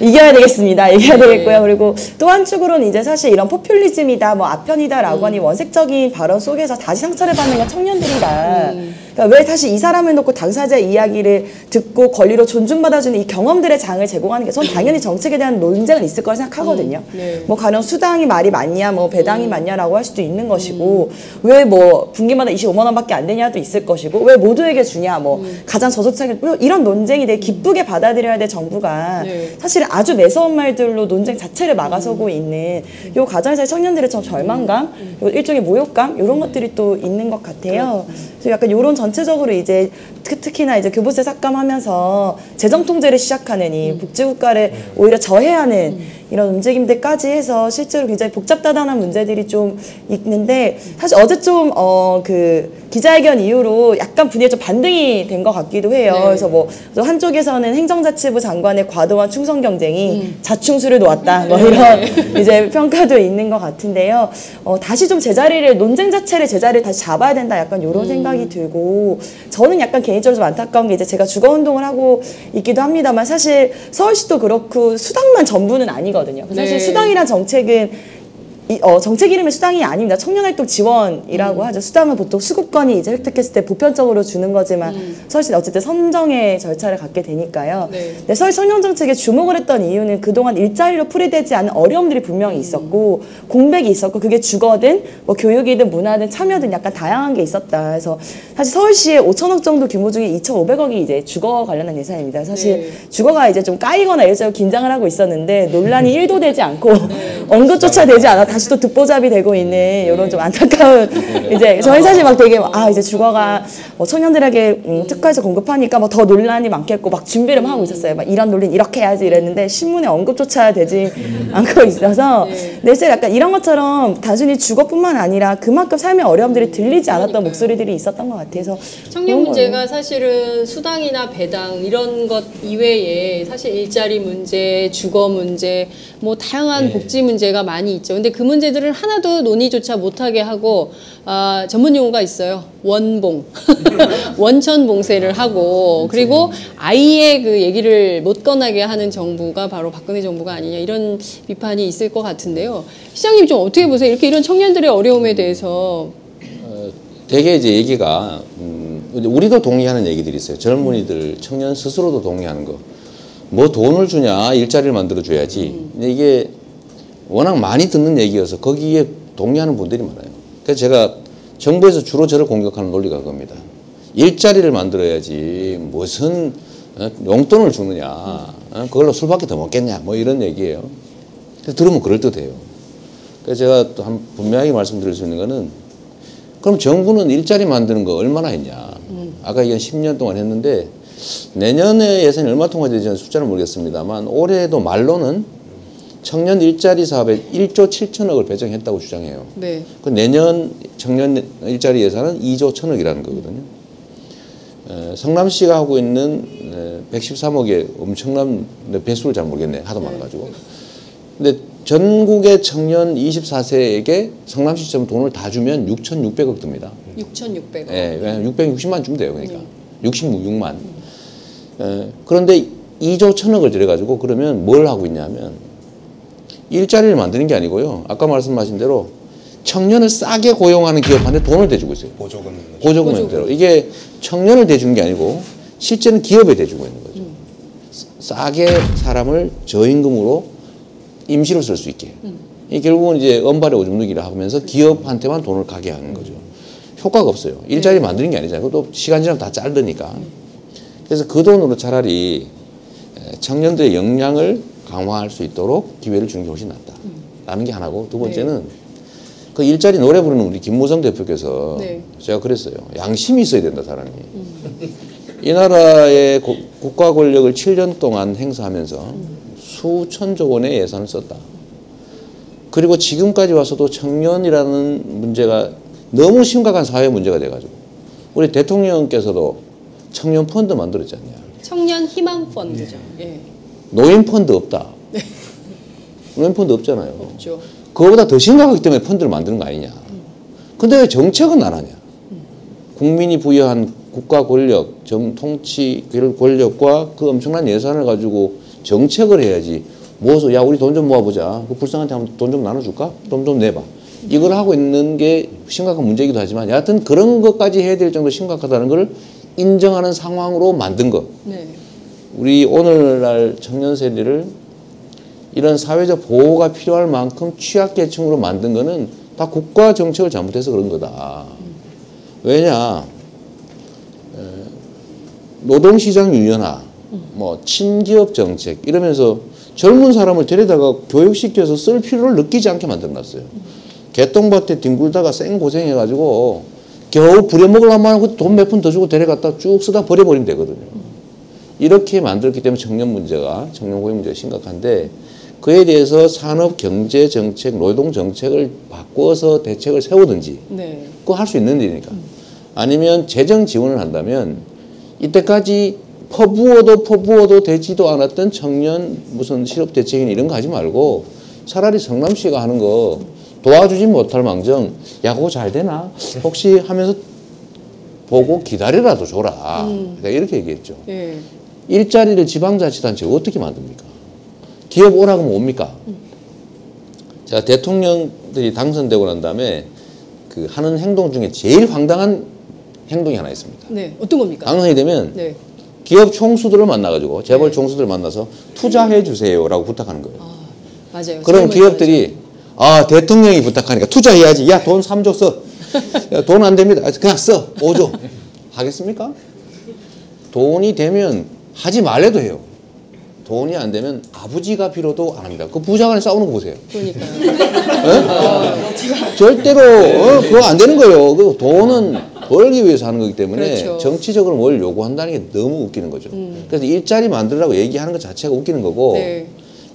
이겨야 되겠습니다. 이겨야 되겠고요. 그리고 또 한쪽으로는 이제 사실 이런 포퓰리즘이다, 뭐 아편이다라고 하는 이 원색적인 발언 속에서 다시 상처를 받는 건 청년들이다. 그러니까 왜 다시 이 사람을 놓고 당사자 이야기를 듣고 권리로 존중받아주는 이 경험들의 장을 제공하는 게 전 당연히 정책에 대한 논쟁은 있을 거라 생각하거든요. 네. 뭐 가령 수당이 말이 맞냐, 뭐 배당이 맞냐라고 할 수도 있는 것이고 왜뭐 분기마다 25만 원밖에 안 되냐도 있을 것이고 왜 모두에게 주냐, 뭐 가장 저소득층 뭐 이런 논쟁이 되게 기쁘게 받아들여야 될 정부가 네. 사실은 아주 매서운 말들로 논쟁 자체를 막아서고 있는 요 과정에서 청년들의 좀 절망감, 그리고 일종의 모욕감 이런 것들이 또 있는 것 같아요. 그래서 약간 요런 전체적으로 이제 특- 특히나 이제 교부세 삭감하면서 재정 통제를 시작하는 이 복지국가를 오히려 저해하는 이런 움직임들까지 해서 실제로 굉장히 복잡다단한 문제들이 좀 있는데 사실 어제 좀어그 기자회견 이후로 약간 분위기가 좀 반등이 된 것 같기도 해요. 네. 그래서 뭐 한쪽에서는 행정자치부 장관의 과도한 충성 경쟁이 자충수를 놓았다. 뭐 이런 이제 평가도 있는 것 같은데요. 어, 다시 좀 제자리를 논쟁 자체를 제자리를 다시 잡아야 된다. 약간 이런 생각이 들고 저는 약간 개인적으로 좀 안타까운 게 이제 제가 주거 운동을 하고 있기도 합니다만 사실 서울시도 그렇고 수당만 전부는 아니거든요. 사실 네. 수당이란 정책은 이, 어, 정책 이름이 수당이 아닙니다. 청년활동 지원이라고 하죠. 수당은 보통 수급권이 이제 획득했을 때 보편적으로 주는 거지만 서울시는 어쨌든 선정의 절차를 갖게 되니까요. 네. 서울 청년 정책에 주목을 했던 이유는 그동안 일자리로 풀이되지 않은 어려움들이 분명히 있었고 공백이 있었고 그게 주거든 뭐 교육이든 문화든 참여든 약간 다양한 게 있었다. 그래서 사실 서울시에 5천억 정도 규모 중에 2,500억이 이제 주거 관련한 예산입니다. 사실 네. 주거가 이제 좀 까이거나 일적으로 긴장을 하고 있었는데 논란이 1도 되지 않고 언급조차 되지 않아 다시 또 듣보잡이 되고 있는 이런 좀 안타까운 이제 저희 사실 막 되게 아 이제 주거가 뭐 청년들에게 음, 특화해서 공급하니까 뭐 더 논란이 많겠고 막 준비를 하고 있었어요. 막 이런 논리는 이렇게 해야지 이랬는데 신문에 언급조차 되지 않고 있어서 근데 실제 약간 이런 것처럼 단순히 주거뿐만 아니라 그만큼 삶의 어려움들이 들리지 않았던 목소리들이 있었던 것 같아서 청년 문제가 사실은 수당이나 배당 이런 것 이외에 사실 일자리 문제, 주거 문제, 뭐 다양한 복지 문제가 많이 있죠. 근데 그 문제들을 하나도 논의조차 못하게 하고 아, 전문 용어가 있어요. 원봉, 원천 봉쇄를 하고 그리고 아예 그 얘기를 못 꺼나게 하는 정부가 바로 박근혜 정부가 아니냐 이런 비판이 있을 것 같은데요. 시장님 좀 어떻게 보세요? 이렇게 이런 청년들의 어려움에 대해서 대개 이제 얘기가 음, 우리도 동의하는 얘기들이 있어요. 젊은이들, 청년 스스로도 동의하는 거. 뭐 돈을 주냐 일자리를 만들어 줘야지. 근데 이게 워낙 많이 듣는 얘기여서 거기에 동의하는 분들이 많아요. 그래서 제가 정부에서 주로 저를 공격하는 논리가 그겁니다. 일자리를 만들어야지 무슨 어, 용돈을 주느냐, 어, 그걸로 술밖에 더 먹겠냐, 뭐 이런 얘기예요. 그래서 들으면 그럴 듯해요. 그래서 제가 또 한 분명하게 말씀드릴 수 있는 거는 그럼 정부는 일자리 만드는 거 얼마나 했냐? 아까 이건 10년 동안 했는데 내년에 예산이 얼마 통과되지 숫자는 모르겠습니다만 올해도 말로는 청년 일자리 사업에 1조 7천억을 배정했다고 주장해요. 네. 그 내년 청년 일자리 예산은 2조 1천억이라는 거거든요. 에, 성남시가 하고 있는 에, 113억의 엄청난 내 배수를 잘 모르겠네. 하도 많아가지고. 근데 전국의 청년 24세에게 성남시처럼 돈을 다 주면 6,600억 듭니다. 6,600원. 예, 왜냐면 660만 주면 돼요. 그러니까. 66만. 예, 그런데 2조 1천억을 들여가지고 그러면 뭘 하고 있냐면 일자리를 만드는 게 아니고요. 아까 말씀하신 대로 청년을 싸게 고용하는 기업한테 돈을 대주고 있어요. 보조금 보조금 형태로. 이게 청년을 대주는 게 아니고 실제는 기업에 대주고 있는 거죠. 싸게 사람을 저임금으로 임시로 쓸 수 있게. 이 결국은 이제 은발의 오줌 누기를 하면서 기업한테만 돈을 가게 하는 거죠. 효과가 없어요. 일자리 만드는 게 아니잖아요. 그것도 시간 지나면 다 자르니까. 그래서 그 돈으로 차라리 청년들의 역량을 강화할 수 있도록 기회를 주는 게 훨씬 낫다. 라는 게 하나고 두 번째는 그 일자리 노래 부르는 우리 김무성 대표께서 네. 제가 그랬어요. 양심이 있어야 된다, 사람이. 이 나라의 고- 국가 권력을 7년 동안 행사하면서 수천조 원의 예산을 썼다. 그리고 지금까지 와서도 청년이라는 문제가 너무 심각한 사회 문제가 돼가지고 우리 대통령께서도 청년 펀드 만들었지 않냐. 청년 희망 펀드죠. 예. 노인 펀드 없다. 노인 펀드 없잖아요. 없죠. 그거보다 더 심각하기 때문에 펀드를 만드는 거 아니냐. 근데 왜 정책은 안 하냐. 국민이 부여한 국가 권력, 정 통치 권력과 그 엄청난 예산을 가지고 정책을 해야지. 모아서 야 우리 돈 좀 모아보자. 그 불쌍한테 한번 돈 좀 나눠줄까? 돈 좀 내봐. 이걸 하고 있는 게 심각한 문제이기도 하지만 여하튼 그런 것까지 해야 될 정도 심각하다는 걸 인정하는 상황으로 만든 것. 네. 우리 오늘날 청년 세대를 이런 사회적 보호가 필요할 만큼 취약계층으로 만든 거는 다 국가 정책을 잘못해서 그런 거다. 왜냐, 에, 노동시장 유연화, 뭐 친기업 정책 이러면서 젊은 사람을 데려다가 교육시켜서 쓸 필요를 느끼지 않게 만들어놨어요. 개똥밭에 뒹굴다가 생 고생해가지고 겨우 부려먹으려면 하고 돈몇 푼 더 주고 데려갔다 쭉 쓰다 버려버리면 되거든요. 이렇게 만들었기 때문에 청년 문제가 청년 고용 문제가 심각한데 그에 대해서 산업 경제 정책, 노동 정책을 바꿔서 대책을 세우든지 네. 그거 할 수 있는 일이니까. 아니면 재정 지원을 한다면 이때까지 퍼부어도 퍼부어도 되지도 않았던 청년 무슨 실업 대책이나 이런 거 하지 말고 차라리 성남시가 하는 거 도와주지 못할 망정 야 그거 잘 되나? 혹시 하면서 보고 기다리라도 줘라. 내가 이렇게 얘기했죠. 예. 일자리를 지방자치단체가 어떻게 만듭니까 기업 오라고 하면 옵니까 제가 대통령들이 당선되고 난 다음에 그 하는 행동 중에 제일 황당한 행동이 하나 있습니다 네. 어떤 겁니까? 당선이 되면 네. 기업 총수들을 만나가지고 재벌 총수들을 만나서 투자해 주세요라고 부탁하는 거예요. 아, 맞아요. 그럼 기업들이 아 대통령이 부탁하니까 투자해야지. 야 돈 3조 써. 돈 안 됩니다. 아, 그냥 써. 5조. 하겠습니까? 돈이 되면 하지 말래도 해요. 돈이 안 되면 아버지가 빌어도 안 합니다. 그 부자 간에 싸우는 거 보세요. 그러니까요. 절대로 어, 그거 안 되는 거예요. 그 돈은 벌기 위해서 하는 거기 때문에 그렇죠. 음. 정치적으로 뭘 요구한다는 게 너무 웃기는 거죠. 그래서 일자리 만들라고 얘기하는 것 자체가 웃기는 거고 네.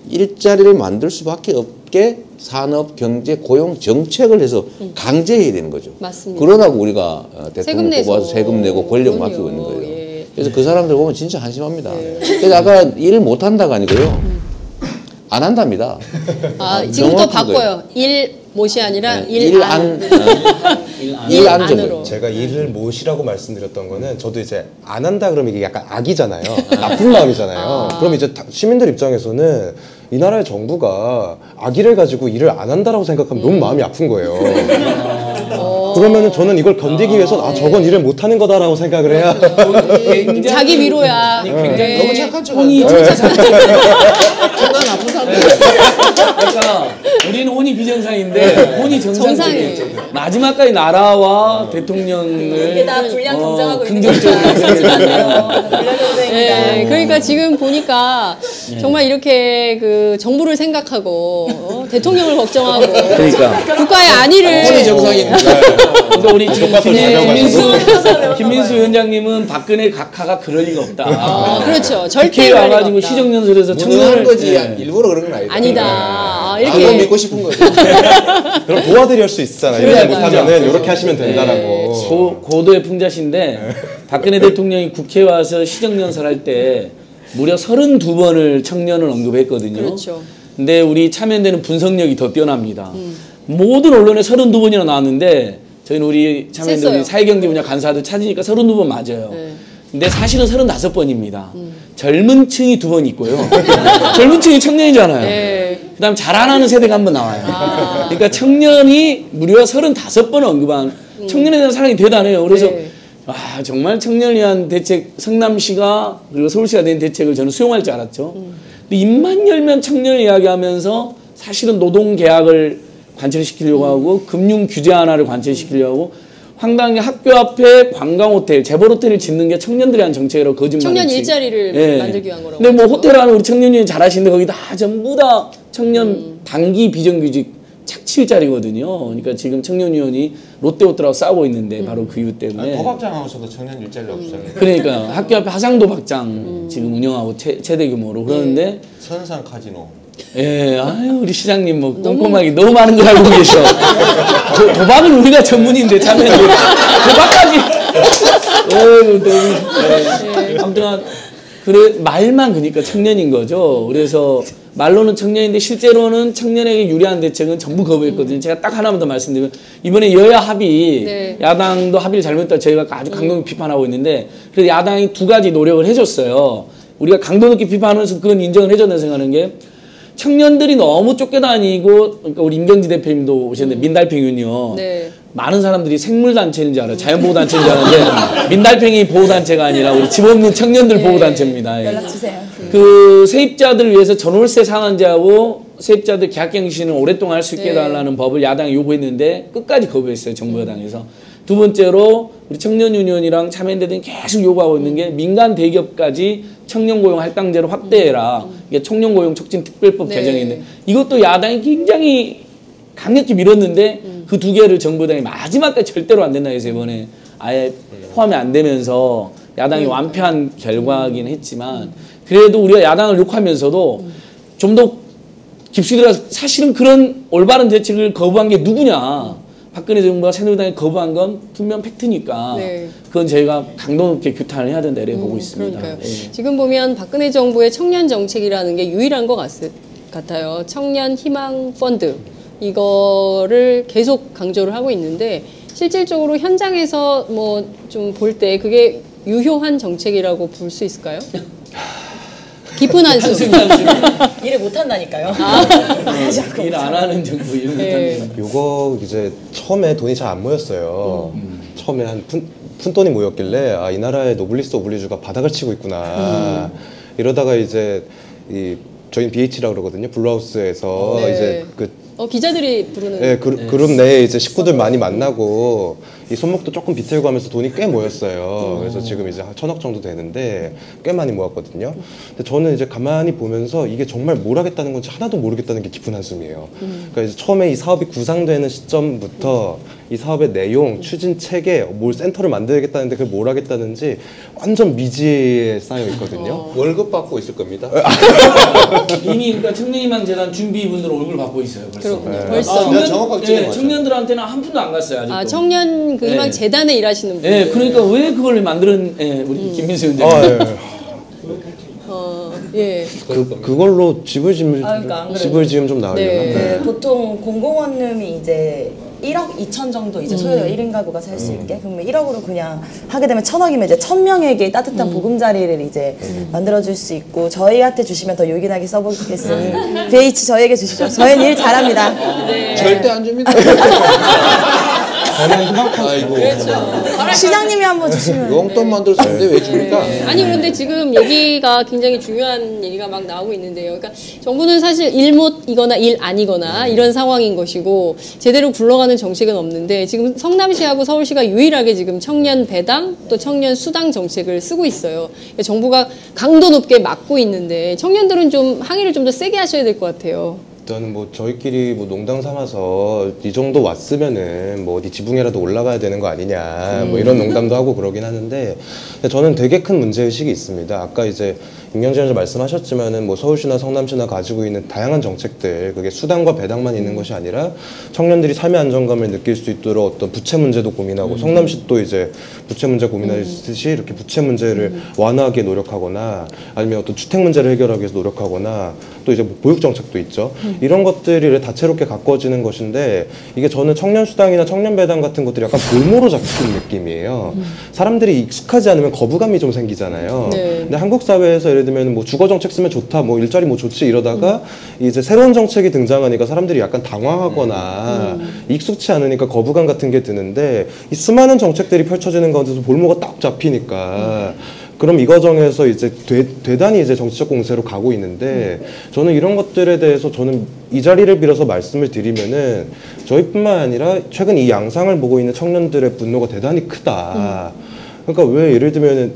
일자리를 만들 수밖에 없게 산업, 경제, 고용 정책을 해서 강제해야 되는 거죠. 음. 맞습니다. 그러라고 우리가 어, 대통령. 뽑아서 세금 내고 권력. 맡기고 있는 거예요. 예. 그래서 그 사람들 보면 진짜 한심합니다. 네. 그래서 아까 일을 못 한다가 아니고요. 안 한답니다. 아, 지금부터 명확한 바꿔요. 거예요. 일 못이 아니라 네, 일, 일 안. 안, 일 안. 일안 안으로. 적을. 제가 일을 못이라고 말씀드렸던 거는 저도 이제 안 한다 그러면 이게 약간 악이잖아요. 나쁜 마음이잖아요. 그럼 이제 다- 시민들 입장에서는 이 나라의 정부가 악의를 가지고 일을 안 한다라고 생각하면 너무 마음이 아픈 거예요. 그러면은 저는 이걸 견디기 위해서 아 저건 일을 못 하는 거다라고 생각을 해야 굉장히- 자기 위로야. 네. 너무 착한 척 하는데. 진짜 잘. 정말 그러니까 우리는 혼이 비정상인데 혼이 정상적인 정상이에요. 마지막까지 나라와 대통령을 이게 다 불량 어, 경쟁하고 있는 긍정적으로. 예, 그러니까 지금 보니까 정말 이렇게 그 정부를 생각하고 어, 대통령을 걱정하고 그러니까. 국가의 안위를 혼이 정상입니다. 그러니까 우리 지금 김, 배워가지고. 김민수 김민수 위원장님은 박근혜 각하가 그럴 리가 없다. 어, 그렇죠. 절대 국회에 그럴 리가 와가지고 없다. 시정연설에서 무능한 청년을 거지 예. 일부러 그런 건 아니다. 아니다. 아, 그거 이렇게 믿고 싶은 거지. 그럼 도와드릴 수 있잖아요. 이렇게. 못하면은 이렇게 하시면 된다라고. 고, 고도의 풍자신데 박근혜 대통령이 국회에 와서 시정연설 할 때 무려 32번을 청년을 언급했거든요. 그렇죠. 근데 우리 참여연대는 분석력이 더 뛰어납니다. 모든 언론에 32번이나 나왔는데 저희는 우리 참여연대. 우리 사회경제 분야 간사들 찾으니까 32번 맞아요. 네. 근데 사실은 35번입니다. 젊은 층이 두 번 있고요. 젊은 층이 청년이잖아요. 네. 그 다음 자라나는 세대가 한 번 나와요. 그러니까 청년이 무려 35번 언급한 청년에 대한 사랑이 대단해요. 그래서 네. 아 정말 청년을 위한 대책 성남시가 그리고 서울시가 낸 대책을 저는 수용할 줄 알았죠. 근데 입만 열면 청년을 이야기하면서 사실은 노동 계약을 관철시키려고 하고 금융 규제 하나를 관철시키려고 하고 황당히 학교 앞에 관광 호텔, 재벌 호텔을 짓는 게 청년들이 한 정책이라고 거짓말을 청년 치- 일자리를 만들기 위한 거라고 근데 뭐 하죠. 호텔 하는 우리 청년이 잘하시는데 거기 다 전부 다 청년 음. 단기 비정규직 착취일자리거든요. 그러니까 지금 청년위원이 롯데호텔하고 싸우고 있는데 음. 바로 그 이유 때문에. 도박장 하면서도 청년 일자리라고 주장해요. 그러니까 학교 앞에 하상도 박장 음. 지금 운영하고 최, 최대 규모로 그러는데 선산 카지노. 예, 아유 우리 시장님 뭐 꼼꼼하게 너무 많은 걸 알고 계셔. 도, 도박은 우리가 전문인데 참여 도박까지. 어휴, 너무. 예. 아무튼 그래 말만 그러니까 청년인 거죠. 그래서 말로는 청년인데 실제로는 청년에게 유리한 대책은 전부 거부했거든요. 제가 딱 하나만 더 말씀드리면 이번에 여야 합의 네. 야당도 합의를 잘못했다 저희가 아주 강경 비판하고 있는데 그래서 야당이 두 가지 노력을 해줬어요. 우리가 강도 높게 비판하면서 그건 인정을 해줬다고 생각하는 게 청년들이 너무 쫓겨다니고 그러니까 우리 임경지 대표님도 오셨는데 민달팽이요. 네. 많은 사람들이 생물단체인 줄 알아요. 자연보호단체인 줄 아는데 민달팽이 보호단체가 아니라 우리 집 없는 청년들 보호단체입니다. 예. 연락 주세요. 그 세입자들을 위해서 전월세 상한제하고 세입자들 계약갱신을 오랫동안 할 수 있게 네. 해달라는 법을 야당이 요구했는데 끝까지 거부했어요. 정부 여당에서. 두 번째로 우리 청년유니온이랑 참여연대 등이 계속 요구하고 있는 게 민간 대기업까지 청년 고용 할당제를 확대해라. 이게 청년 고용 촉진 특별법 네. 개정인데 이것도 야당이 굉장히 강력히 밀었는데 그두 개를 정부 여당이 마지막까지 절대로 안 된다 해서 이번에 아예 포함이 안 되면서 야당이 완패한 결과긴 했지만 그래도 우리가 야당을 욕하면서도 좀더 깊숙이 들어가서 사실은 그런 올바른 대책을 거부한 게 누구냐 박근혜 정부가 새누리당이 거부한 건 분명 팩트니까 네. 그건 저희가 강도 높게 규탄을 해야 된다 이렇게 보고 있습니다. 예. 지금 보면 박근혜 정부의 청년 정책이라는 게 유일한 것 같, 같아요. 청년 희망 펀드 이거를 계속 강조를 하고 있는데 실질적으로 현장에서 뭐 좀 볼 때 그게 유효한 정책이라고 볼 수 있을까요? 깊은 한숨. 일을 못 한다니까요. 일안 하는 정부 이런 네. 듯한 요거 이제 처음에 돈이 잘 안 모였어요. 처음에 한 푼, 푼돈이 모였길래 아 이 나라의 노블리스 오블리주가 바닥을 치고 있구나. 이러다가 이제 이 저희 BH라고 그러거든요. Blue House에서 네. 이제 그 어, 기자들이 부르는 예, 그, 그룹 내에 이제 식구들 많이 만나고 이 손목도 조금 비틀고 하면서 돈이 꽤 모였어요. 그래서 지금 이제 한 천억 정도 되는데 꽤 많이 모았거든요. 근데 저는 이제 가만히 보면서 이게 정말 뭘 하겠다는 건지 하나도 모르겠다는 게 깊은 한숨이에요. 그러니까 이제 처음에 이 사업이 구상되는 시점부터 이 사업의 내용, 추진 체계, 뭘 센터를 만들겠다는데 그걸 뭘 하겠다는지 완전 미지에 쌓여 있거든요. 월급 받고 있을 겁니다. 이미 그러니까 청년희망 재단 준비분들 얼굴 받고 있어요. 벌써. 그렇군요. 아, 벌써. 청년, 정확하게 예, 찍어놨죠. 청년들한테는 한 푼도 안 갔어요 아직도. 아, 청년 그 희망 네. 재단에 일하시는 분들. 예, 그러니까 왜 그걸 만드는 예, 우리 김민수 위원장. 아, 예. 어, 예. 그, 그걸로 집을 지으면, 아, 그러니까 안 그래도. 집을 지으면 좀 나으려나? 네. 그 보통 공공원룸이 이제 1억 2천 정도 이제 소유가 1인 가구가 살 수 있게 그러면 1억으로 그냥 하게 되면 천억이면 이제 천 명에게 따뜻한 보금자리를 이제 만들어줄 수 있고 저희한테 주시면 더 요긴하게 써보겠으니 BH 저에게 주시죠. 저희는 일 잘합니다. 절대 안 줍니다. 아이고. 시장님이 한번 주시면 용돈 만들 수 있는데 왜 줍니까? 아니 그런데 지금 얘기가 굉장히 중요한 얘기가 막 나오고 있는데요. 그러니까 정부는 사실 일못이거나 일 아니거나 이런 상황인 것이고 제대로 굴러가는 정책은 없는데 지금 성남시하고 서울시가 유일하게 지금 청년 배당 또 청년 수당 정책을 쓰고 있어요. 그러니까 정부가 강도 높게 막고 있는데 청년들은 좀 항의를 좀 더 세게 하셔야 될 것 같아요. 일단은 뭐 저희끼리 뭐 농담 삼아서 이 정도 왔으면은 뭐 어디 지붕에라도 올라가야 되는 거 아니냐 뭐 이런 농담도 하고 그러긴 하는데 저는 되게 큰 문제 의식이 있습니다. 아까 이제 원장 말씀하셨지만은 뭐 서울시나 성남시나 가지고 있는 다양한 정책들 그게 수당과 배당만 있는 것이 아니라 청년들이 삶의 안정감을 느낄 수 있도록 어떤 부채 문제도 고민하고 성남시 또 이제 부채 문제 고민하듯이 이렇게 부채 문제를 완화하기 위해 노력하거나 아니면 어떤 주택 문제를 해결하기 위해서 노력하거나 또 이제 뭐 보육 정책도 있죠. 이런 것들이 다채롭게 가꿔지는 것인데 이게 저는 청년 수당이나 청년 배당 같은 것들이 약간 볼모로 잡힌 느낌이에요. 사람들이 익숙하지 않으면 거부감이 좀 생기잖아요. 네. 근데 한국 사회에서 예를 들면 뭐 주거 정책 쓰면 좋다, 뭐 일자리 뭐 좋지 이러다가 이제 새로운 정책이 등장하니까 사람들이 약간 당황하거나 익숙치 않으니까 거부감 같은 게 드는데 이 수많은 정책들이 펼쳐지는 가운데서 볼모가 딱 잡히니까 그럼 이 과정에서 이제 되, 대단히 이제 정치적 공세로 가고 있는데 저는 이런 것들에 대해서 저는 이 자리를 빌어서 말씀을 드리면은 저희뿐만 아니라 최근 이 양상을 보고 있는 청년들의 분노가 대단히 크다. 그러니까 왜 예를 들면은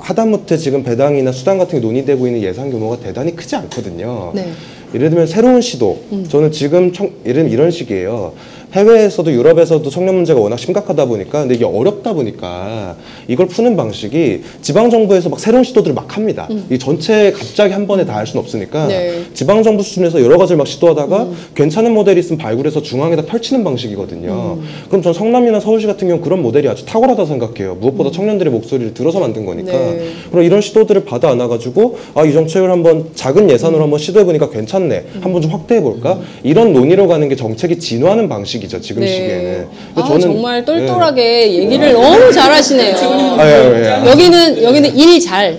하다못해 지금 배당이나 수당 같은 게 논의되고 있는 예산 규모가 대단히 크지 않거든요. 네. 예를 들면 새로운 시도. 저는 지금 청, 예를 들면 이런 식이에요. 해외에서도 유럽에서도 청년 문제가 워낙 심각하다 보니까 근데 이게 어렵다 보니까 이걸 푸는 방식이 지방 정부에서 막 새로운 시도들을 막 합니다. 이 전체 갑자기 한 번에 다 할 수는 없으니까 네. 지방 정부 수준에서 여러 가지를 막 시도하다가 괜찮은 모델이 있으면 발굴해서 중앙에다 펼치는 방식이거든요. 그럼 전 성남이나 서울시 같은 경우 그런 모델이 아주 탁월하다 생각해요. 무엇보다 청년들의 목소리를 들어서 만든 거니까. 네. 그럼 이런 시도들을 받아 안아가지고 아 이 정책을 한번 작은 예산으로 한번 시도해 보니까 괜찮네. 한번 좀 확대해 볼까? 이런 논의로 가는 게 정책이 진화하는 방식 이죠 지금 시기에는. 아, 그래서 정말 똘똘하게 얘기를 너무 잘하시네요. 아, 예, 예. 여기는 여기는 일 잘.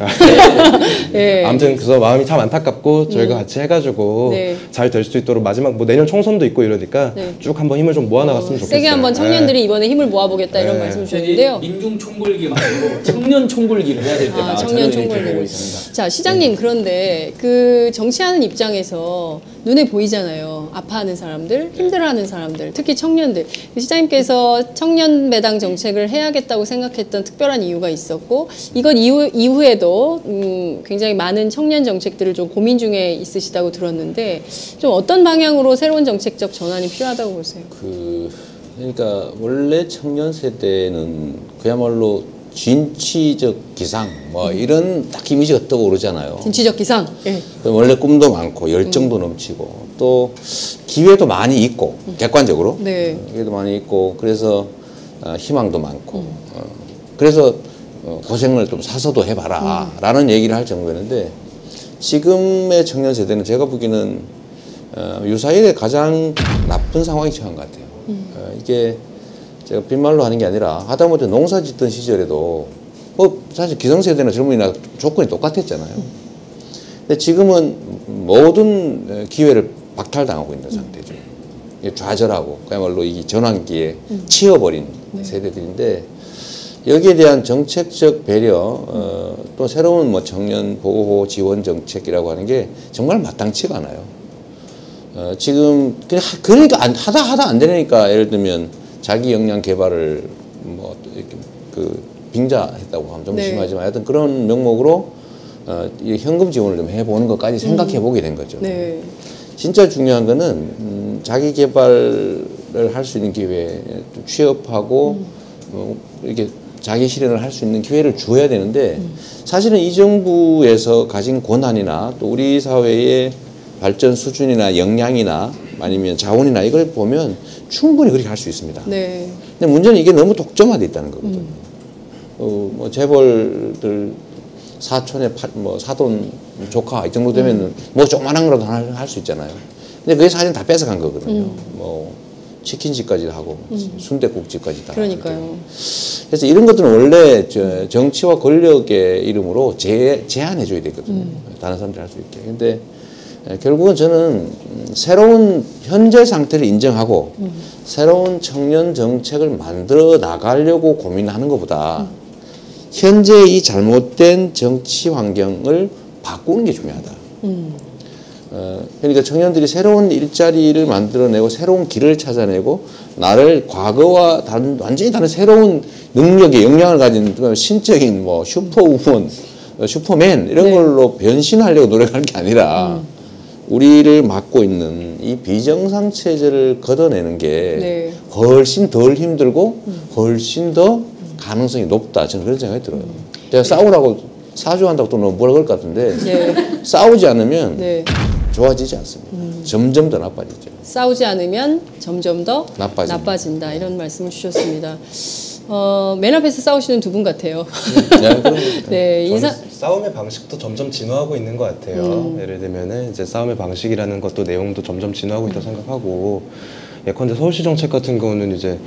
예. 아무튼 그래서 마음이 참 안타깝고 저희가 같이 해가지고 네. 잘될 수 있도록 마지막 뭐 내년 총선도 있고 이러니까 네. 쭉 한번 힘을 좀 모아 나갔으면 좋겠어요. 세게 한번 청년들이 이번에 힘을 모아보겠다 이런 네. 말씀 저희 주셨는데요. 민중 총궐기 말고 청년 총궐기를 해야 될 때가 아, 저는 청년. 있습니다. 자, 시장님 그런데 그 정치하는 입장에서 눈에 보이잖아요. 아파하는 사람들, 힘들어하는 사람들, 특히 청년들. 시장님께서 청년 배당 정책을 해야겠다고 생각했던 특별한 이유가 있었고 이것 이후, 이후에도 음, 굉장히 많은 청년 정책들을 좀 고민 중에 있으시다고 들었는데 좀 어떤 방향으로 새로운 정책적 전환이 필요하다고 보세요? 그 그러니까 원래 청년 세대는 그야말로 진취적 기상 뭐 이런 딱 이미지가 떠오르잖아요. 진취적 기상. 예. 원래 꿈도 많고 열정도 넘치고 또 기회도 많이 있고 객관적으로 네. 어, 기회도 많이 있고 그래서 어, 희망도 많고 어, 그래서 어, 고생을 좀 사서도 해봐라 라는 얘기를 할 정도였는데 지금의 청년 세대는 제가 보기에는 어, 유사일에 가장 나쁜 상황이 처한 것 같아요. 어, 이게 제가 빈말로 하는 게 아니라 하다못해 농사 짓던 시절에도 뭐 사실 기성세대나 젊은이나 조건이 똑같았잖아요. 근데 지금은 모든 기회를 박탈당하고 있는 상태죠. 좌절하고 그야말로 이 전환기에 치여버린 세대들인데 여기에 대한 정책적 배려 어, 또 새로운 뭐 청년 보호 지원 정책이라고 하는 게 정말 마땅치가 않아요. 어, 지금 그냥 하- 그러니까 안, 하다 하다 안 되니까 예를 들면 자기 역량 개발을 뭐 이렇게 그 빙자했다고 하면 좀 네. 심하지만 하여튼 그런 명목으로 어, 이 현금 지원을 좀 해보는 것까지 생각해 보게 된 거죠. 네. 진짜 중요한 거는 음, 자기 개발을 할 수 있는 기회, 또 취업하고 뭐 이렇게 자기 실현을 할 수 있는 기회를 줘야 되는데 사실은 이 정부에서 가진 권한이나 또 우리 사회의 발전 수준이나 역량이나 아니면 자원이나 이걸 보면 충분히 그렇게 할 수 있습니다. 네. 근데 문제는 이게 너무 독점화돼 있다는 거거든요. 어, 뭐 재벌들 사촌의 파, 뭐 사돈 조카 이 정도 되면은 뭐 조그만한 거라도 할수 있잖아요. 근데 그게 사실 다 뺏어간 거거든요. 뭐 치킨집까지 하고 순대국집까지 다. 그러니까요. 그래서 이런 것들은 원래 저 정치와 권력의 이름으로 제, 제한해 줘야 되거든요. 다른 사람들이 할 수 있게. 근데 에, 결국은 저는 음, 새로운 현재 상태를 인정하고 새로운 청년 정책을 만들어 나가려고 고민하는 것보다 현재 이 잘못된 정치 환경을 바꾸는 게 중요하다. 어, 그러니까 청년들이 새로운 일자리를 만들어내고 새로운 길을 찾아내고 나를 과거와 다른 완전히 다른 새로운 능력의 역량을 가진 그 신적인 뭐 슈퍼우먼, 어, 슈퍼맨 이런 네. 걸로 변신하려고 노력하는 게 아니라 우리를 맡고 있는 이 비정상 체제를 걷어내는 게 네. 훨씬 덜 힘들고 훨씬 더 가능성이 높다 저는 그런 생각이 들어요. 제가 싸우라고 사주한다고 또 너무 뭐라 그럴 것 같은데 네. 싸우지 않으면 네. 좋아지지 않습니다. 점점 더 나빠지죠. 싸우지 않으면 점점 더 나빠진다. 나빠진다. 이런 말씀을 주셨습니다. 어, 맨 앞에서 싸우시는 두 분 같아요. 네, 네, 저는 인사 싸움의 방식도 점점 진화하고 있는 것 같아요. 예를 들면은 이제 싸움의 방식이라는 것도 내용도 점점 진화하고 있다 고 생각하고 예컨대 서울시 정책 같은 경우는 이제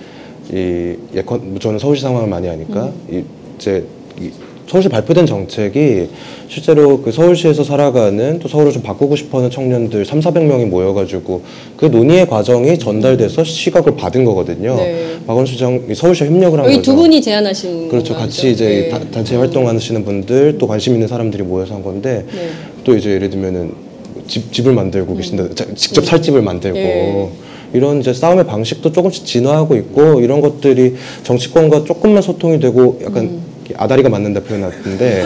이 예컨 뭐 저는 서울시 상황을 많이 아니까 이 이제 이 서울시 발표된 정책이 실제로 그 서울시에서 살아가는 또 서울을 좀 바꾸고 싶어하는 청년들 3, 400명이 모여가지고 그 논의의 과정이 전달돼서 시각을 받은 거거든요. 네. 박원순 시장 서울시 협력을 한 거죠. 두 분이 제안하신 그렇죠. 같이 이제 네. 다- 단체 활동하시는 분들 또 관심 있는 사람들이 모여서 한 건데 네. 또 이제 예를 들면은 집 집을 만들고 계신다. 자- 직접 살 집을 만들고 예. 이런 이제 싸움의 방식도 조금씩 진화하고 있고 이런 것들이 정치권과 조금만 소통이 되고 약간 음. 아다리가 맞는다 표현하는데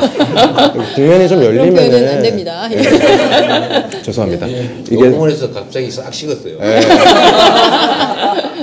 국면이 좀 열리면은 표현은 안 됩니다. 예. 죄송합니다. 이게 녹음원에서 갑자기 싹 식었어요.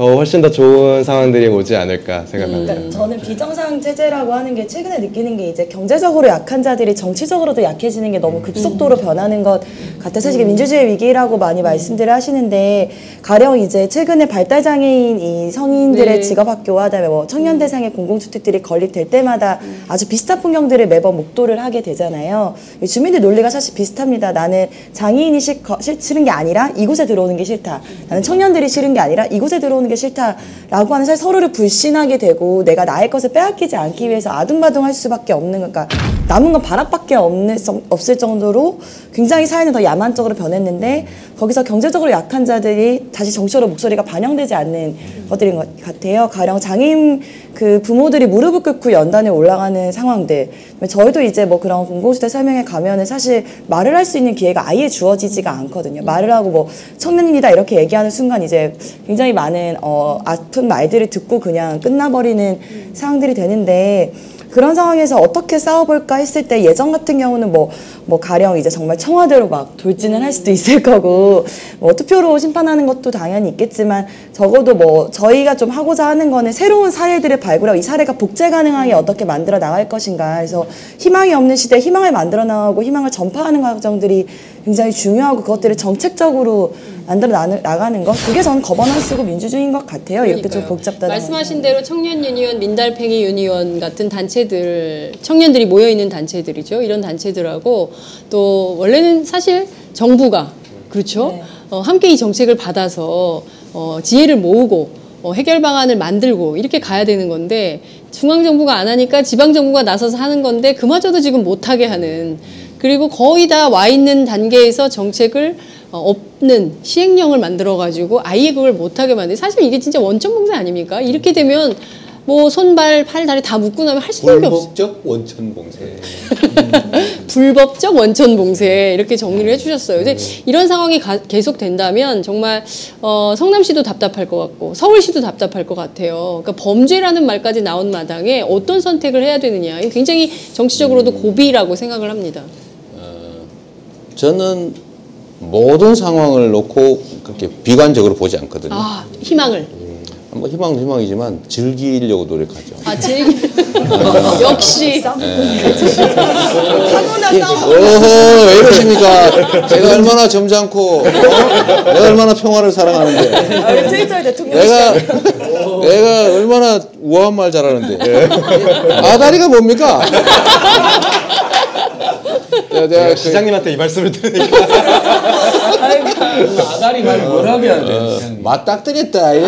더 훨씬 더 좋은 상황들이 오지 않을까 생각합니다. 그러니까 저는 비정상 체제라고 하는 게 최근에 느끼는 게 이제 경제적으로 약한 자들이 정치적으로도 약해지는 게 너무 급속도로 변하는 것 같아서 사실 민주주의 위기라고 많이 말씀들을 하시는데 가령 이제 최근에 발달 장애인 이 성인들의 네. 직업 학교와 그다음에 뭐 청년 대상의 공공주택들이 건립될 때마다 아주 비슷한 풍경들을 매번 목도를 하게 되잖아요. 이 주민들 논리가 사실 비슷합니다. 나는 장애인이 싫, 싫은 게 아니라 이곳에 들어오는 게 싫다. 나는 청년들이 싫은 게 아니라 이곳에 들어오는 게 싫다라고 하는 사실 서로를 불신하게 되고 내가 나의 것을 빼앗기지 않기 위해서 아둥바둥할 수밖에 없는 그러니까 남은 건 바람밖에 없는, 정- 없을 정도로 굉장히 사회는 더 야만적으로 변했는데 거기서 경제적으로 약한 자들이 다시 정치적으로 목소리가 반영되지 않는 것들인 것 같아요. 가령 장애인 그 부모들이 무릎을 꿇고 연단에 올라가는 상황들. 저희도 이제 뭐 그런 공공시대 설명회 가면은 사실 말을 할 수 있는 기회가 아예 주어지지가 않거든요. 말을 하고 뭐 청년입니다 이렇게 얘기하는 순간 이제 굉장히 많은 어 아픈 말들을 듣고 그냥 끝나버리는 상황들이 되는데 그런 상황에서 어떻게 싸워볼까 했을 때 예전 같은 경우는 뭐, 뭐 가령 이제 정말 청와대로 막 돌진을 할 수도 있을 거고 뭐 투표로 심판하는 것도 당연히 있겠지만 적어도 뭐 저희가 좀 하고자 하는 거는 새로운 사례들을 발굴하고 이 사례가 복제 가능하게 어떻게 만들어 나갈 것인가. 그래서 희망이 없는 시대에 희망을 만들어 나가고 희망을 전파하는 과정들이 굉장히 중요하고 그것들을 정책적으로 만들어 나, 나가는 것 그게 저는 거버넌스고 민주주의인 것 같아요 이렇게 좀 그러니까요. 복잡하다 말씀하신 대로 청년 유니언, 민달팽이 유니언 같은 단체들, 청년들이 모여 있는 단체들이죠. 이런 단체들하고 또 원래는 사실 정부가 그렇죠. 네. 어, 함께 이 정책을 받아서 어, 지혜를 모으고 어, 해결 방안을 만들고 이렇게 가야 되는 건데 중앙 정부가 안 하니까 지방 정부가 나서서 하는 건데 그마저도 지금 못하게 하는 그리고 거의 다 와 있는 단계에서 정책을 어, 없는 시행령을 만들어 가지고 아예 그걸 못하게 만든 사실 이게 진짜 원천 봉쇄 아닙니까? 이렇게 되면 뭐 손발 팔 다리 다 묶고 나면 할 수밖에 없어. 불법적 원천 봉쇄. 불법적 원천 봉쇄 이렇게 정리를 해주셨어요. 근데 이런 상황이 가- 계속 된다면 정말 어, 성남시도 답답할 것 같고 서울시도 답답할 것 같아요. 그러니까 범죄라는 말까지 나온 마당에 어떤 선택을 해야 되느냐. 굉장히 정치적으로도 고비라고 생각을 합니다. 저는 모든 상황을 놓고 그렇게 비관적으로 보지 않거든요. 아 희망을. 뭐 희망은 희망이지만 즐기려고 노력하죠. 아 제일 역시 어허 왜 이러십니까? 제가 얼마나 점잖고 어? 내가 얼마나 평화를 사랑하는데 아, 트위터에 대통령 내가 내가 얼마나 우아한 말 잘하는데 아다리가 뭡니까? 내가, 내가 그- 시장님한테 이 말씀을 들으니까 아다리 말 뭐라고 해야 돼? 맞닥뜨렸다. 예.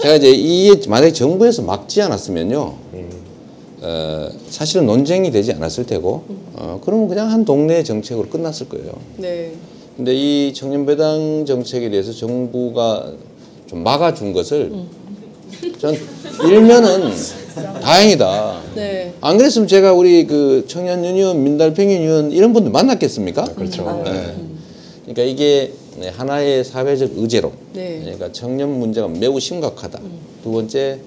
제가 이제 이 만약에 정부에서 막지 않았으면요. 어, 사실은 논쟁이 되지 않았을 테고, 어, 그러면 그냥 한 동네 정책으로 끝났을 거예요. 네. 근데 이 청년배당 정책에 대해서 정부가 좀 막아준 것을 전 일면은 다행이다. 네. 안 그랬으면 제가 우리 그 청년 유니언, 민달팽이 유니언 이런 분들 만났겠습니까? 그렇죠. 네. 그러니까 이게 네, 하나의 사회적 의제로 네. 그러니까 청년 문제가 매우 심각하다. 두 번째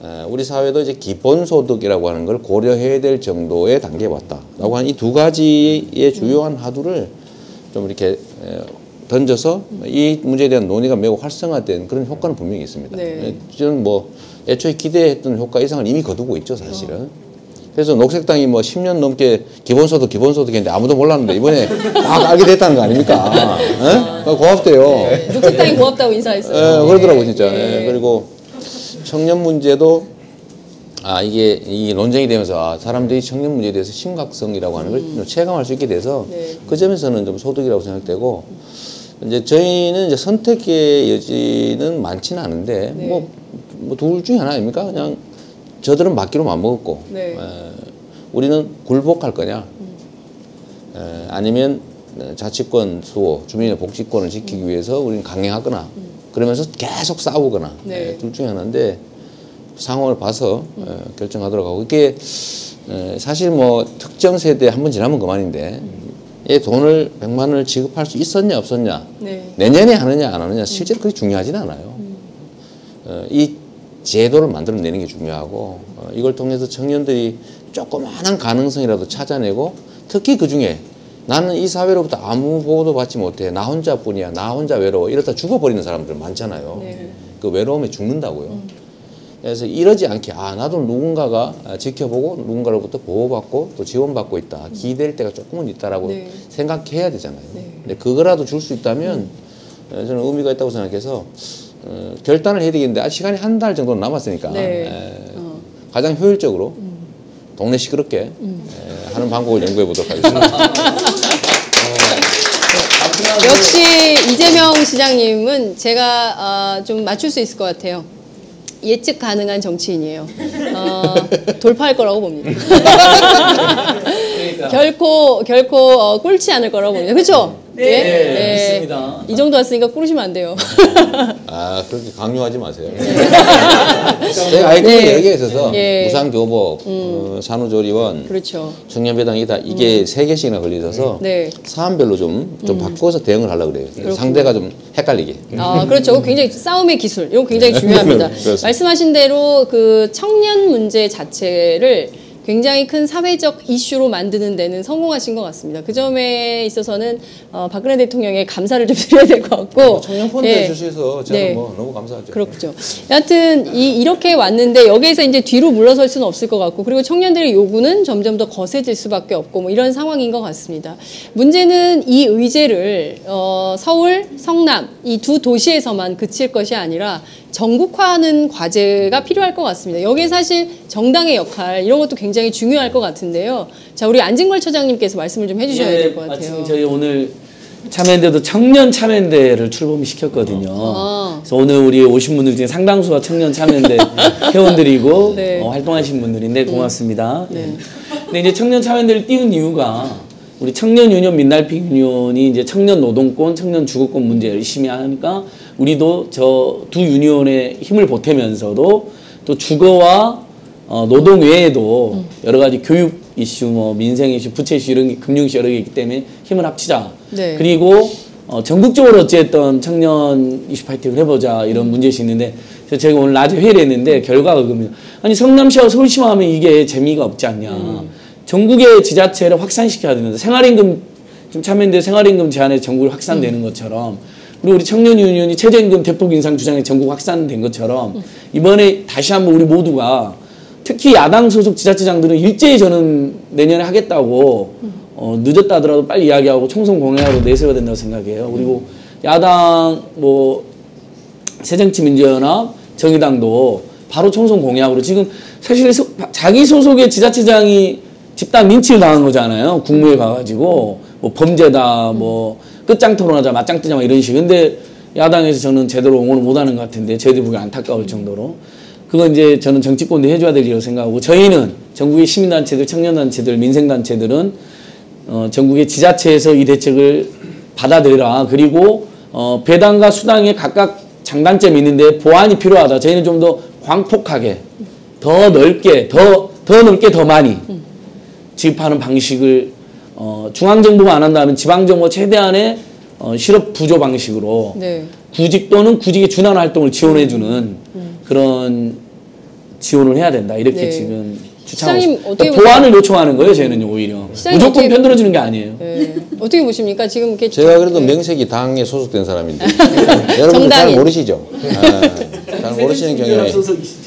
어, 우리 사회도 이제 기본소득이라고 하는 걸 고려해야 될 정도의 단계에 왔다라고 하는 이 두 가지의 주요한 하두를 좀 이렇게 에, 던져서 이 문제에 대한 논의가 매우 활성화된 그런 효과는 분명히 있습니다. 네. 에, 저는 뭐 애초에 기대했던 효과 이상을 이미 거두고 있죠, 사실은. 그래서 녹색당이 뭐 10년 넘게 기본소득 기본소득인데 아무도 몰랐는데 이번에 막 알게 됐다는 거 아닙니까? 예? 고맙대요. 녹색당이 고맙다고 인사했어요. 예, 그러더라고 진짜. 네. 예, 그리고 청년 문제도 아 이게 이 논쟁이 되면서 아, 사람들이 청년 문제에 대해서 심각성이라고 하는 걸좀 체감할 수 있게 돼서 음. 네. 그 점에서는 좀 소득이라고 생각되고 이제 저희는 이제 선택의 여지는 많지는 않은데 네. 뭐 뭐 둘 중에 하나 아닙니까? 그냥 저들은 맞기로 맘먹었고. 네. 에, 우리는 굴복할 거냐? 에, 아니면 자치권 수호 주민의 복지권을 지키기 위해서 우리는 강행하거나 그러면서 계속 싸우거나. 네. 에, 둘 중에 하나인데 상황을 봐서 에, 결정하도록 하고. 이게 에, 사실 뭐 특정 세대 한 번 지나면 그만인데. 이 돈을 100만 원을 지급할 수 있었냐 없었냐 네. 내년에 하느냐 안 하느냐 실제로 그렇게 중요하진 않아요. 어, 이 제도를 만들어내는 게 중요하고 어, 이걸 통해서 청년들이 조그마한 가능성이라도 찾아내고 특히 그 중에 나는 이 사회로부터 아무 보호도 받지 못해 나 혼자뿐이야 나 혼자 외로워 이러다 죽어버리는 사람들 많잖아요. 네. 그 외로움에 죽는다고요. 그래서 이러지 않게 아 나도 누군가가 아, 지켜보고 누군가로부터 보호받고 또 지원받고 있다 기댈 때가 조금은 있다라고 네. 생각해야 되잖아요. 네. 근데 그거라도 줄 수 있다면 어, 저는 의미가 있다고 생각해서 어, 결단을 해야 되겠는데 아, 시간이 한 달 정도 남았으니까 네. 에, 어. 가장 효율적으로 동네 시끄럽게 에, 하는 방법을 연구해 보도록 하겠습니다. 역시 이재명 시장님은 제가 아, 좀 맞출 수 있을 것 같아요. 예측 가능한 정치인이에요. 어, 돌파할 거라고 봅니다. 결코 결코 어, 꿇지 않을 거라고 봅니다. 그렇죠? 네, 믿습니다. 이 정도 왔으니까 꿇으시면 안 돼요. 아 그렇게 강요하지 마세요. 제가 알고 있는 네. 여기에 있어서 예. 무상교복, 어, 산후조리원, 그렇죠. 청년배당 이 다 이게 세 개씩이나 걸리셔서 네. 사안별로 좀, 좀 바꿔서 대응을 하려고 그래요. 상대가 좀 헷갈리게. 아, 그렇죠. 굉장히 싸움의 기술. 이거 굉장히 중요합니다. 그렇습니다. 말씀하신 대로 그 청년 문제 자체를 굉장히 큰 사회적 이슈로 만드는 데는 성공하신 것 같습니다. 그 점에 있어서는 어, 박근혜 대통령의 감사를 좀 드려야 될 것 같고 청년 펀드 예. 해주셔서 저는 네. 뭐 너무 감사하죠. 그렇죠. 여하튼 이, 이렇게 왔는데 여기에서 이제 뒤로 물러설 수는 없을 것 같고 그리고 청년들의 요구는 점점 더 거세질 수밖에 없고 뭐 이런 상황인 것 같습니다. 문제는 이 의제를 어, 서울, 성남 이 두 도시에서만 그칠 것이 아니라 전국화하는 과제가 필요할 것 같습니다. 여기에 사실 정당의 역할 이런 것도 굉장히 중요할 것 같은데요. 자 우리 안진걸 처장님께서 말씀을 좀 해주셔야 예, 될것 같아요. 마침 저희 오늘 참여연대도 청년 참여연대를 출범시켰거든요. 아. 그래서 오늘 우리 오신 분들 중에 상당수가 청년 참여연대 회원들이고 네. 어, 활동하신 분들인데 고맙습니다. 네. 근데 이제 청년 참여연대를 띄운 이유가 우리 청년 유니온 민날피 유니온이 이제 청년 노동권, 청년 주거권 문제 열심히 하니까 우리도 저 두 유니온의 힘을 보태면서도 또 주거와 어, 노동 외에도 여러 가지 교육 이슈, 뭐 민생 이슈, 부채 이슈 이런 게 금융 이슈 여러 개 있기 때문에 힘을 합치자. 네. 그리고 어, 전국적으로 어쨌든 청년 이슈 파이팅을 해보자 이런 문제시 있는데 그래서 제가 오늘 낮에 회의를 했는데 결과가 그러면 아니 성남시와 서울시만 하면 이게 재미가 없지 않냐. 전국의 지자체를 확산시켜야 되는데 생활임금 지금 참여연대 생활임금 제한에 전국을 확산되는 것처럼 그리고 우리 청년 유니온이 최저임금 대폭 인상 주장에 전국 확산된 것처럼 이번에 다시 한번 우리 모두가 특히 야당 소속 지자체장들은 일제히 저는 내년에 하겠다고 어, 늦었다 하더라도 빨리 이야기하고 총선 공약으로 내세워야 된다고 생각해요. 그리고 야당 뭐 새정치민주연합, 정의당도 바로 총선 공약으로 지금 사실 소- 자기 소속의 지자체장이 집단 린치를 당한 거잖아요. 국무에 가가지고 뭐 범죄다, 뭐 끝장 토론하자, 맞짱 뜨자 막 이런 식. 근데 야당에서 저는 제대로 옹호를 못하는 것 같은데 저희들 보기 안타까울 정도로 그건 이제 저는 정치권도 해줘야 될 일이라고 생각하고 저희는 전국의 시민단체들, 청년단체들, 민생단체들은 어, 전국의 지자체에서 이 대책을 받아들여라. 그리고 어, 배당과 수당에 각각 장단점이 있는데 보완이 필요하다. 저희는 좀 더 광폭하게, 더 넓게, 더, 더 넓게 더 많이 지급하는 방식을 어, 중앙정부가 안 한다면 지방정부 최대한의 어, 실업 부조 방식으로 네. 구직 또는 구직에 준하는 활동을 지원해주는 그런 지원을 해야 된다. 이렇게 네. 지금 주창하고. 어떻게 그러니까 보완을 요청하는 거예요. 저희는 오히려 무조건 어떻게- 편들어주는 게 아니에요. 네. 어떻게 보십니까? 지금 이렇게 제가 그래도 네. 명색이 당에 소속된 사람인데 여러분 잘. 모르시죠? 아, 잘 모르시는 경향이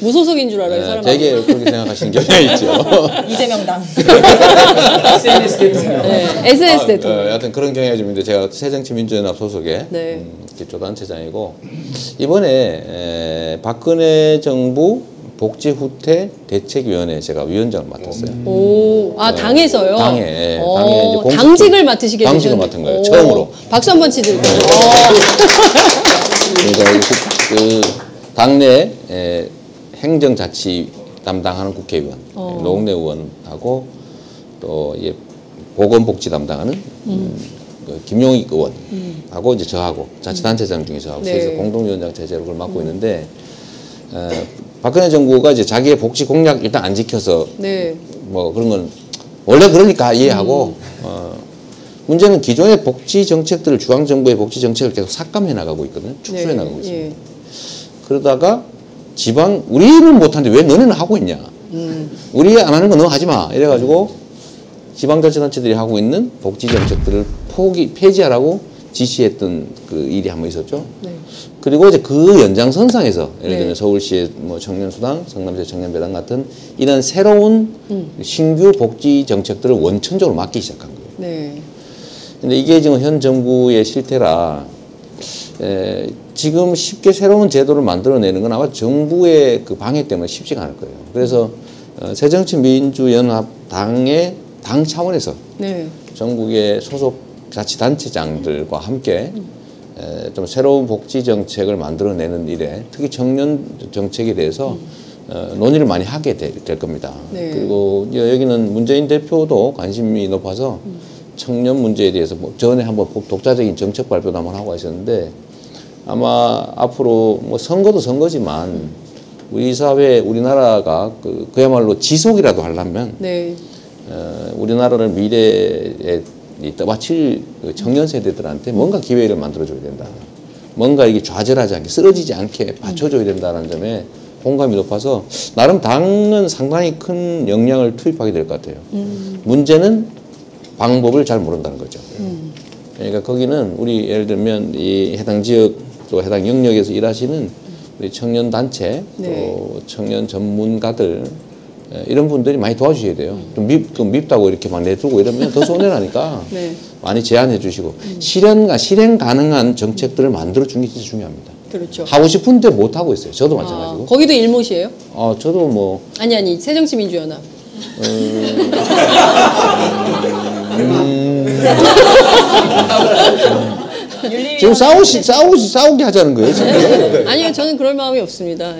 무소속인 줄 알아요, 네, 사람. 되게 그렇게 생각하시는 경향이 있죠. 이재명당. SNS 대통령. 네. SNS 아, 대통령. 어, 여하튼 그런 경향이 좀 있는데 제가 새정치민주연합 소속의 네. 음, 기초단체장이고 이번에 에, 박근혜 정부 복지 후퇴 대책위원회 제가 위원장을 맡았어요. 오, 아 당에서요? 당에, 예, 어, 당에 이제 공식- 당직을 맡으시게 당직을 되셨- 맡은 거예요, 오, 처음으로. 박수 한 번 치드릴게요. 그러니까 그, 그 당내 에, 행정자치 담당하는 국회의원, 어. 노웅래 의원하고 또 예, 보건복지 담당하는 음, 그 김용익 의원하고 이제 저하고 자치단체장 중에 저하고 네. 그래서 공동위원장 체제로 그걸 맡고 있는데 어, 박근혜 정부가 이제 자기의 복지 공약 일단 안 지켜서 네. 뭐 그런 건 원래 그러니까 이해하고 어, 문제는 기존의 복지 정책들을 중앙 정부의 복지 정책을 계속 삭감해 나가고 있거든요. 축소해 네. 나가고 있습니다. 예. 그러다가 지방 우리는 못하는데 왜 너네는 하고 있냐? 우리 안 하는 거 너 하지 마. 이래가지고 지방자치단체들이 하고 있는 복지 정책들을 포기 폐지하라고 지시했던 그 일이 한 번 있었죠. 네. 그리고 이제 그 연장선상에서 예를 네. 들면 서울시의 뭐 청년수당, 성남시 청년배당 같은 이런 새로운 음. 신규 복지 정책들을 원천적으로 맡기 시작한 거예요. 네. 근데 이게 지금 현 정부의 실태라 에, 지금 쉽게 새로운 제도를 만들어내는 건 아마 정부의 그 방해 때문에 쉽지가 않을 거예요. 그래서 어, 새정치민주연합 당의 당 차원에서 네. 전국의 소속 자치단체장들과 함께 에, 좀 새로운 복지 정책을 만들어내는 일에 특히 청년 정책에 대해서 어, 논의를 많이 하게 되- 될 겁니다. 네. 그리고 여기는 문재인 대표도 관심이 높아서 청년 문제에 대해서 뭐 전에 한번 독자적인 정책 발표도 한번 하고 하셨는데 아마 앞으로 뭐 선거도 선거지만 우리 사회 우리나라가 그 그야말로 지속이라도 하려면 네. 어, 우리나라를 미래에 이 떠받칠 그 청년 세대들한테 뭔가 기회를 만들어줘야 된다. 뭔가 이게 좌절하지 않게 쓰러지지 않게 받쳐줘야 된다는 점에 공감이 높아서 나름 당은 상당히 큰 영향을 투입하게 될 것 같아요. 문제는 방법을 잘 모른다는 거죠. 그러니까 거기는 우리 예를 들면 이 해당 지역 또 해당 영역에서 일하시는 우리 청년 단체 네. 또 청년 전문가들 예, 이런 분들이 많이 도와주셔야 돼요. 좀 밉, 좀 밉다고 이렇게 막 내두고 이러면 더 손해나니까 네. 많이 제안해 주시고 실현, 실행 가능한 정책들을 만들어 주는 게 진짜 중요합니다. 그렇죠. 하고 싶은데 못 하고 있어요. 저도 아, 마찬가지고. 거기도 일못이에요? 어, 저도 뭐 아니 아니 새정치민주연합. 지금 싸우시 싸우시 싸우게 하자는 거예요. 지금. 아니요 저는 그럴 마음이 없습니다.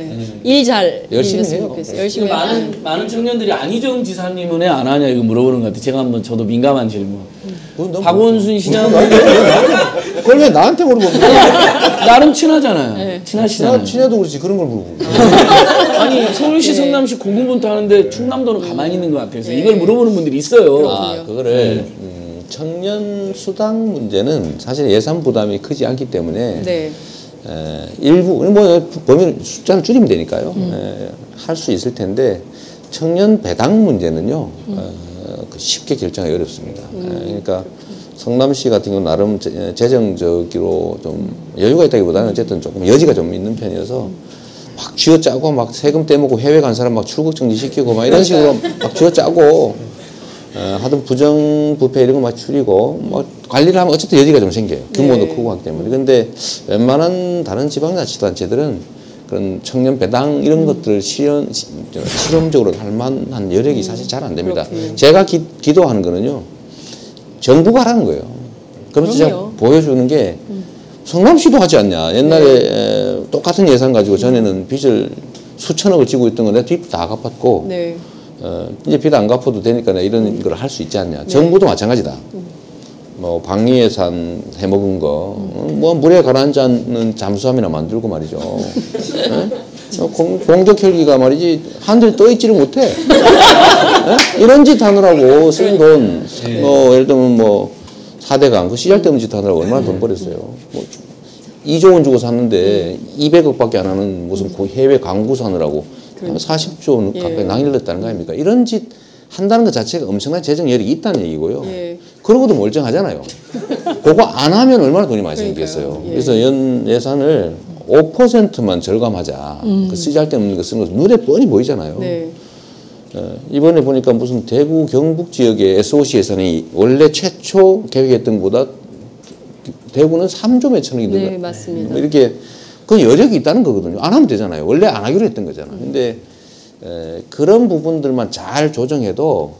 일 잘 열심히 해요. 열심히 해요. 많은 많은 청년들이 안희정 지사님은 왜 안 하냐 이거 물어보는 것 같아요. 제가 한번 저도 민감한 질문. 너무- 박원순 시장 그걸 왜 나한테 물어보는 거야? 나름 친하잖아요. 네. 친하시잖아요. 친하, 친해도 그렇지 그런 걸 물어보고. 아니 서울시 성남시 고군분투 하는데 충남도는 가만히 있는 것 같아서 이걸 물어보는 분들이 있어요. 아, 그거를 음, 청년 수당 문제는 사실 예산 부담이 크지 않기 때문에 네. 에, 일부 뭐 범위 숫자를 줄이면 되니까요. 할수 있을 텐데 청년 배당 문제는요 어, 그 쉽게 결정하기 어렵습니다. 에, 그러니까 성남시 같은 경우 는 나름 재- 재정적으로 좀 여유가 있다기보다는 어쨌든 조금 여지가 좀 있는 편이어서 막 쥐어짜고 막 세금 떼먹고 해외 간 사람 막 출국 정지 시키고 막 이런 식으로 막 쥐어짜고 어, 하던 부정 부패 이런 거 막 줄이고 뭐 관리를 하면 어쨌든 여지가 좀 생겨요. 규모도 네. 크고 하기 때문에. 근데 웬만한 다른 지방자치단체들은 그런 청년 배당 이런 것들을 실현 실험적으로 할 만한 여력이 사실 잘 안 됩니다. 그렇군요. 제가 기, 기도하는 거는요. 정부가 하라는 거예요. 그래서 제가. 보여주는 게 성남시도 하지 않냐. 옛날에 에, 똑같은 예산 가지고 전에는 빚을 수천억을 지고 있던 거 내가 빚다 갚았고 네. 어, 이제 빚 안 갚아도 되니까 내가 이런 걸 할 수 있지 않냐. 정부도 마찬가지다. 뭐 방위 예산 해먹은 거, 어, 뭐 물에 가라앉는 잠수함이나 만들고 말이죠. 예? 어, 공, 공적 혈기가 말이지 한들 떠 있지를 못해. 예? 이런 짓 하느라고 쓴 돈, 뭐 예를 들면 뭐 사대강 그 씨알데없는 짓 하느라고 얼마나 돈 버렸어요. 뭐 2조 원 주고 샀는데 200억밖에 안 하는 무슨 고- 해외 광고 사느라고 40조 원 예. 가까이 낭일렀다는 거 아닙니까? 이런 짓 한다는 것 자체가 엄청난 재정 여력이 있다는 얘기고요. 예. 그러고도 멀쩡하잖아요. 그거 안 하면 얼마나 돈이 많이. 생기겠어요. 예. 그래서 연 예산을 5%만 절감하자. 그 쓰잘데없는 거 쓰는 거 눈에 뻔히 보이잖아요. 네. 어, 이번에 보니까 무슨 대구 경북 지역의 SOC 예산이 원래 최초 계획했던 것보다 대구는 3조 몇 천억이 네, 늘어 맞습니다. 뭐 이렇게 그 여력이 있다는 거거든요. 안 하면 되잖아요. 원래 안 하기로 했던 거잖아요. 근데 에, 그런 부분들만 잘 조정해도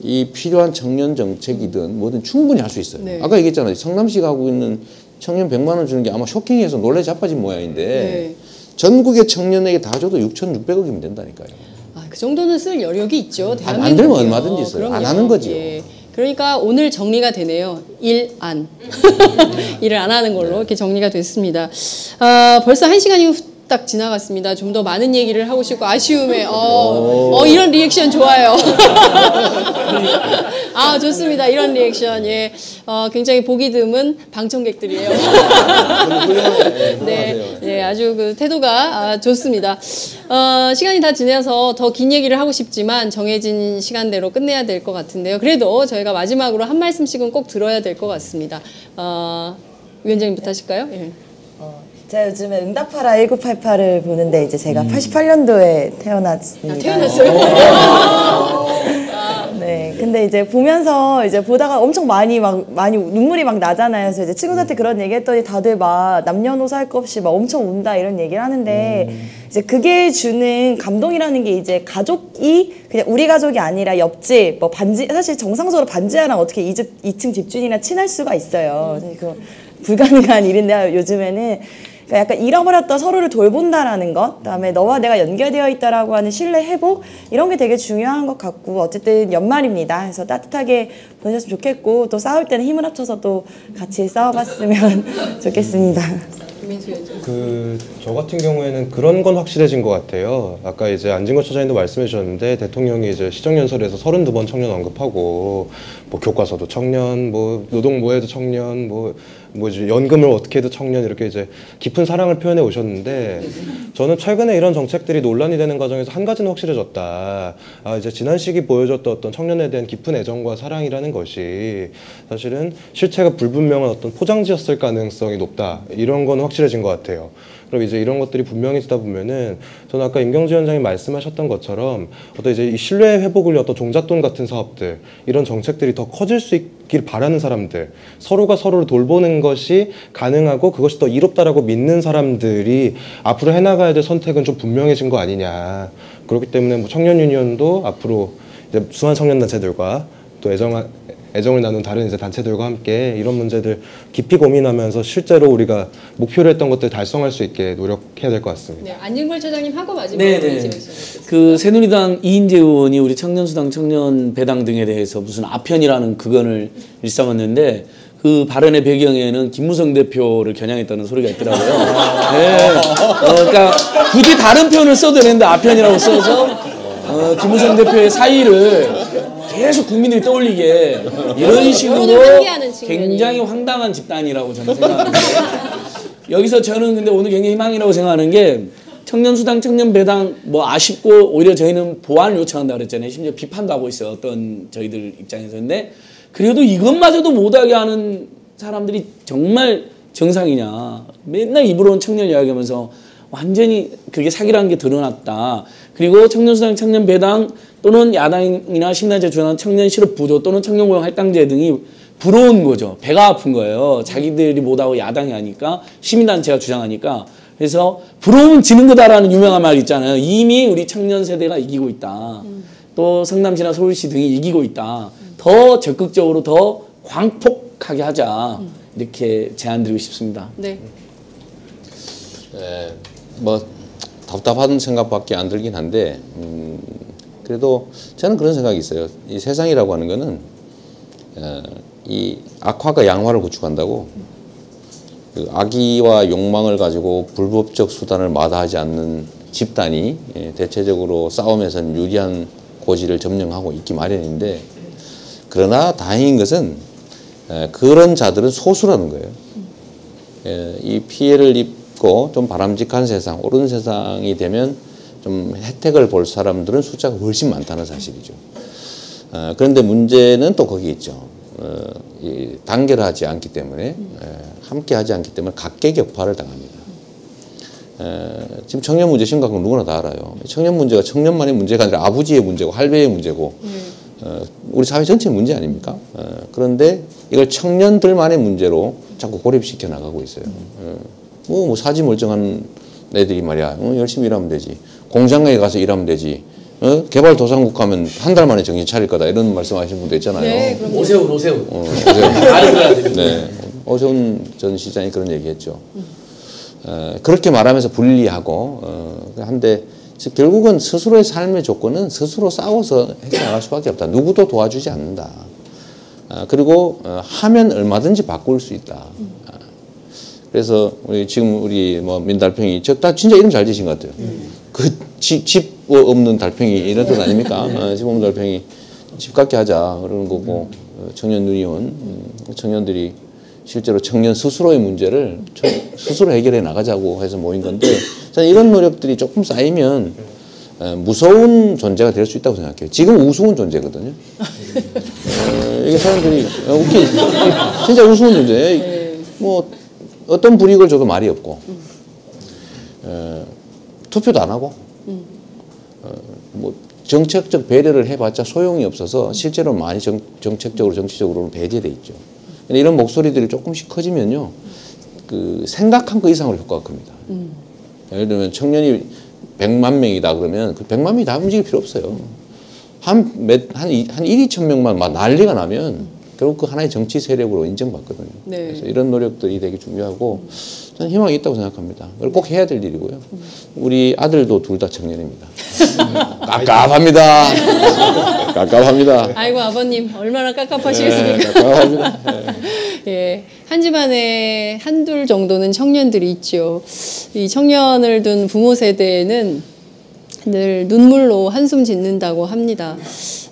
이 필요한 청년 정책이든 뭐든 충분히 할 수 있어요. 네. 아까 얘기했잖아요. 성남시가 하고 있는 청년 100만 원 주는 게 아마 쇼킹해서 놀래 자빠진 모양인데 네. 전국의 청년에게 다 줘도 6,600억이면 된다니까요. 아, 그 정도는 쓸 여력이 있죠. 안 대한민국이요. 들면 얼마든지. 안 그럼요. 하는 거죠. 예. 그러니까 오늘 정리가 되네요. 일 안. 일을 안 하는 걸로 이렇게 정리가 됐습니다. 아, 벌써 한 시간이 후딱 지나갔습니다. 좀 더 많은 얘기를 하고 싶고 아쉬움에 어, 어 이런 리액션 좋아요. 아 좋습니다. 이런 리액션 예, 어, 굉장히 보기 드문 방청객들이에요. 네, 네, 아주 그 태도가 아, 좋습니다. 어, 시간이 다 지나서 더 긴 얘기를 하고 싶지만 정해진 시간대로 끝내야 될 것 같은데요. 그래도 저희가 마지막으로 한 말씀씩은 꼭 들어야 될 것 같습니다. 어, 위원장님부터 하실까요? 예. 어, 제가 요즘에 응답하라 1988을 보는데 이제 제가 88년도에 태어났습니다. 아, 태어났어요? 네, 근데 이제 보면서 이제 보다가 엄청 많이 막 많이 눈물이 막 나잖아요. 그래서 이제 친구들한테 그런 얘기했더니 다들 막 남녀노소 할것 없이 막 엄청 운다 이런 얘기를 하는데 이제 그게 주는 감동이라는 게 이제 가족이 그냥 우리 가족이 아니라 옆집 뭐 반지 사실 정상적으로 반지하랑 어떻게 이집 2층 집주인이나 친할 수가 있어요. 그거 불가능한 일인데 요즘에는 그러니까 약간 잃어버렸던 서로를 돌본다라는 것, 그다음에 너와 내가 연결되어 있다라고 하는 신뢰 회복 이런 게 되게 중요한 것 같고 어쨌든 연말입니다. 그래서 따뜻하게 보내셨으면 좋겠고 또 싸울 때는 힘을 합쳐서 또 같이 싸워봤으면 좋겠습니다. 김민수 위원장. 그저 같은 경우에는 그런 건 확실해진 것 같아요. 아까 이제 안진걸 처장님도 말씀해 주셨는데 대통령이 이제 시정연설에서 32번 청년 언급하고 뭐 교과서도 청년, 뭐 노동모에도 청년, 뭐 뭐지 연금을 어떻게 해도 청년 이렇게 이제 깊은 사랑을 표현해 오셨는데 저는 최근에 이런 정책들이 논란이 되는 과정에서 한 가지는 확실해졌다. 아 이제 지난 시기 보여줬던 어떤 청년에 대한 깊은 애정과 사랑이라는 것이 사실은 실체가 불분명한 어떤 포장지였을 가능성이 높다. 이런 건 확실해진 것 같아요. 그럼 이제 이런 것들이 분명해지다 보면은 저는 아까 임경주 위원장이 말씀하셨던 것처럼 어떤 이제 이 신뢰 회복을 어떤 종잣돈 같은 사업들 이런 정책들이 더 커질 수 있길 바라는 사람들 서로가 서로를 돌보는 것이 가능하고 그것이 더 이롭다라고 믿는 사람들이 앞으로 해나가야 될 선택은 좀 분명해진 거 아니냐. 그렇기 때문에 뭐 청년 유니언도 앞으로 이제 수많은 청년 단체들과 또 애정 애정을 나눈 다른 이제 단체들과 함께 이런 문제들 깊이 고민하면서 실제로 우리가 목표로 했던 것들 달성할 수 있게 노력해야 될 것 같습니다. 네, 안진걸 차장님 하고 마지막으로. 이제 말씀드리겠습니다. 그 새누리당 이인재 의원이 우리 청년수당, 청년 배당 등에 대해서 무슨 아편이라는 그건을 일삼았는데 그 발언의 배경에는 김무성 대표를 겨냥했다는 소리가 있더라고요. 네. 어, 그러니까 굳이 다른 표현을 써도 되는데 아편이라고 써서 어, 김무성 대표의 사의를 계속 국민들이 떠올리게 이런 식으로. 굉장히 황당한 집단이라고 저는 생각하는데 여기서 저는 근데 오늘 굉장히 희망이라고 생각하는 게 청년수당, 청년배당 뭐 아쉽고 오히려 저희는 보완을 요청한다 그랬잖아요. 심지어 비판도 하고 있어요. 어떤 저희들 입장에서. 근데 그래도 이것마저도 못하게 하는 사람들이 정말 정상이냐. 맨날 입으로는 청년 이야기하면서 완전히 그게 사기라는 게 드러났다. 그리고 청년수당, 청년배당 또는 야당이나 신나제 주관한 청년 실업 부조 또는 청년고용 할당제 등이 부러운 거죠. 배가 아픈 거예요. 자기들이 못하고 야당이 하니까 시민단체가 주장하니까 그래서 부러우면 지는 거다라는 유명한 말 있잖아요. 이미 우리 청년 세대가 이기고 있다. 또 성남시나 서울시 등이 이기고 있다. 더 적극적으로 더 광폭하게 하자. 이렇게 제안 드리고 싶습니다. 네. 예, 뭐 답답한 생각밖에 안 들긴 한데 음, 그래도 저는 그런 생각이 있어요. 이 세상이라고 하는 거는 어, 이 악화가 양화를 구축한다고 그 악의와 욕망을 가지고 불법적 수단을 마다하지 않는 집단이 예, 대체적으로 싸움에서는 유리한 고지를 점령하고 있기 마련인데 그러나 다행인 것은 에, 그런 자들은 소수라는 거예요. 예, 이 피해를 입 고 좀 바람직한 세상, 옳은 세상이 되면 좀 혜택을 볼 사람들은 숫자가 훨씬 많다는 사실이죠. 어, 그런데 문제는 또 거기 있죠. 어, 이 단결 하지 않기 때문에 에, 함께 하지 않기 때문에 각계격파를 당합니다. 에, 지금 청년 문제 심각한 건 누구나 다 알아요. 청년 문제가 청년만의 문제가 아니라 아버지의 문제고 할배의 문제고 어, 우리 사회 전체의 문제 아닙니까? 어, 그런데 이걸 청년들만의 문제로 자꾸 고립시켜 나가고 있어요. 어, 뭐, 뭐 사지 멀쩡한 애들이 말이야 어, 열심히 일하면 되지 공장에 가서 일하면 되지 어? 개발 도상국 가면 한 달 만에 정신 차릴 거다 이런 말씀하시는 분도 있잖아요. 네, 그럼요. 오세훈, 오세훈. 어, 오세훈. 네. 오세훈 전 시장이 그런 얘기했죠. 어, 그렇게 말하면서 분리하고 어, 한데 즉 결국은 스스로의 삶의 조건은 스스로 싸워서 해결할 수밖에 없다. 누구도 도와주지 않는다. 아, 그리고 어, 하면 얼마든지 바꿀 수 있다. 아, 그래서 우리 지금 우리 뭐 민달팽이 저 다 진짜 이름 잘 지신 것 같아요. 그집 없는 달팽이 이런 뜻 아닙니까? 어, 집 없는 달팽이 집 갖게 하자 그러는 거고 어, 청년 유니온 음, 청년들이 실제로 청년 스스로의 문제를 저- 스스로 해결해 나가자고 해서 모인 건데 저는 이런 노력들이 조금 쌓이면 어, 무서운 존재가 될 수 있다고 생각해요. 지금 우스운 존재거든요. 어, 이게 사람들이 어, 웃기 진짜 우스운 존재. 뭐 어떤 불이익을 줘도 말이 없고 어, 투표도 안 하고 어, 뭐 정책적 배려를 해봤자 소용이 없어서 실제로 많이 정, 정책적으로 정치적으로는 배제돼 있죠. 근데 이런 목소리들이 조금씩 커지면요, 그 생각한 그 이상으로 효과가 큽니다. 예를 들면 청년이 100만 명이다 그러면 그 100만 명이 다 움직일 필요 없어요. 한, 몇, 한, 이- 한 1, 2천 명만 막 난리가 나면 결국 그 하나의 정치 세력으로 인정받거든요. 네. 그래서 이런 노력들이 되게 중요하고 저는 희망이 있다고 생각합니다. 그걸 꼭 해야 될 일이고요. 우리 아들도 둘 다 청년입니다. 깝깝합니다. 깝깝합니다. 아이고 아버님 얼마나 네, 깝깝하시겠습니까? 깝깝합니다. 예, 한 집안에 한둘 정도는 청년들이 있죠. 이 청년을 둔 부모 세대는 늘 눈물로 한숨 짓는다고 합니다.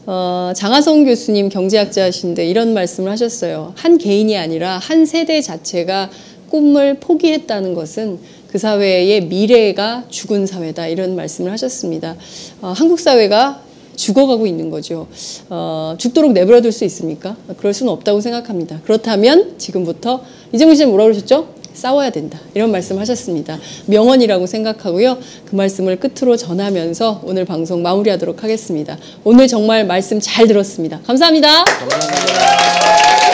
어, 장하성 교수님 경제학자신데 이런 말씀을 하셨어요. 한 개인이 아니라 한 세대 자체가 꿈을 포기했다는 것은 그 사회의 미래가 죽은 사회다 이런 말씀을 하셨습니다. 어, 한국 사회가 죽어가고 있는 거죠. 어, 죽도록 내버려둘 수 있습니까? 그럴 수는 없다고 생각합니다. 그렇다면 지금부터 이재명 씨는 뭐라고 그러셨죠? 싸워야 된다. 이런 말씀 하셨습니다. 명언이라고 생각하고요. 그 말씀을 끝으로 전하면서 오늘 방송 마무리하도록 하겠습니다. 오늘 정말 말씀 잘 들었습니다. 감사합니다. 감사합니다.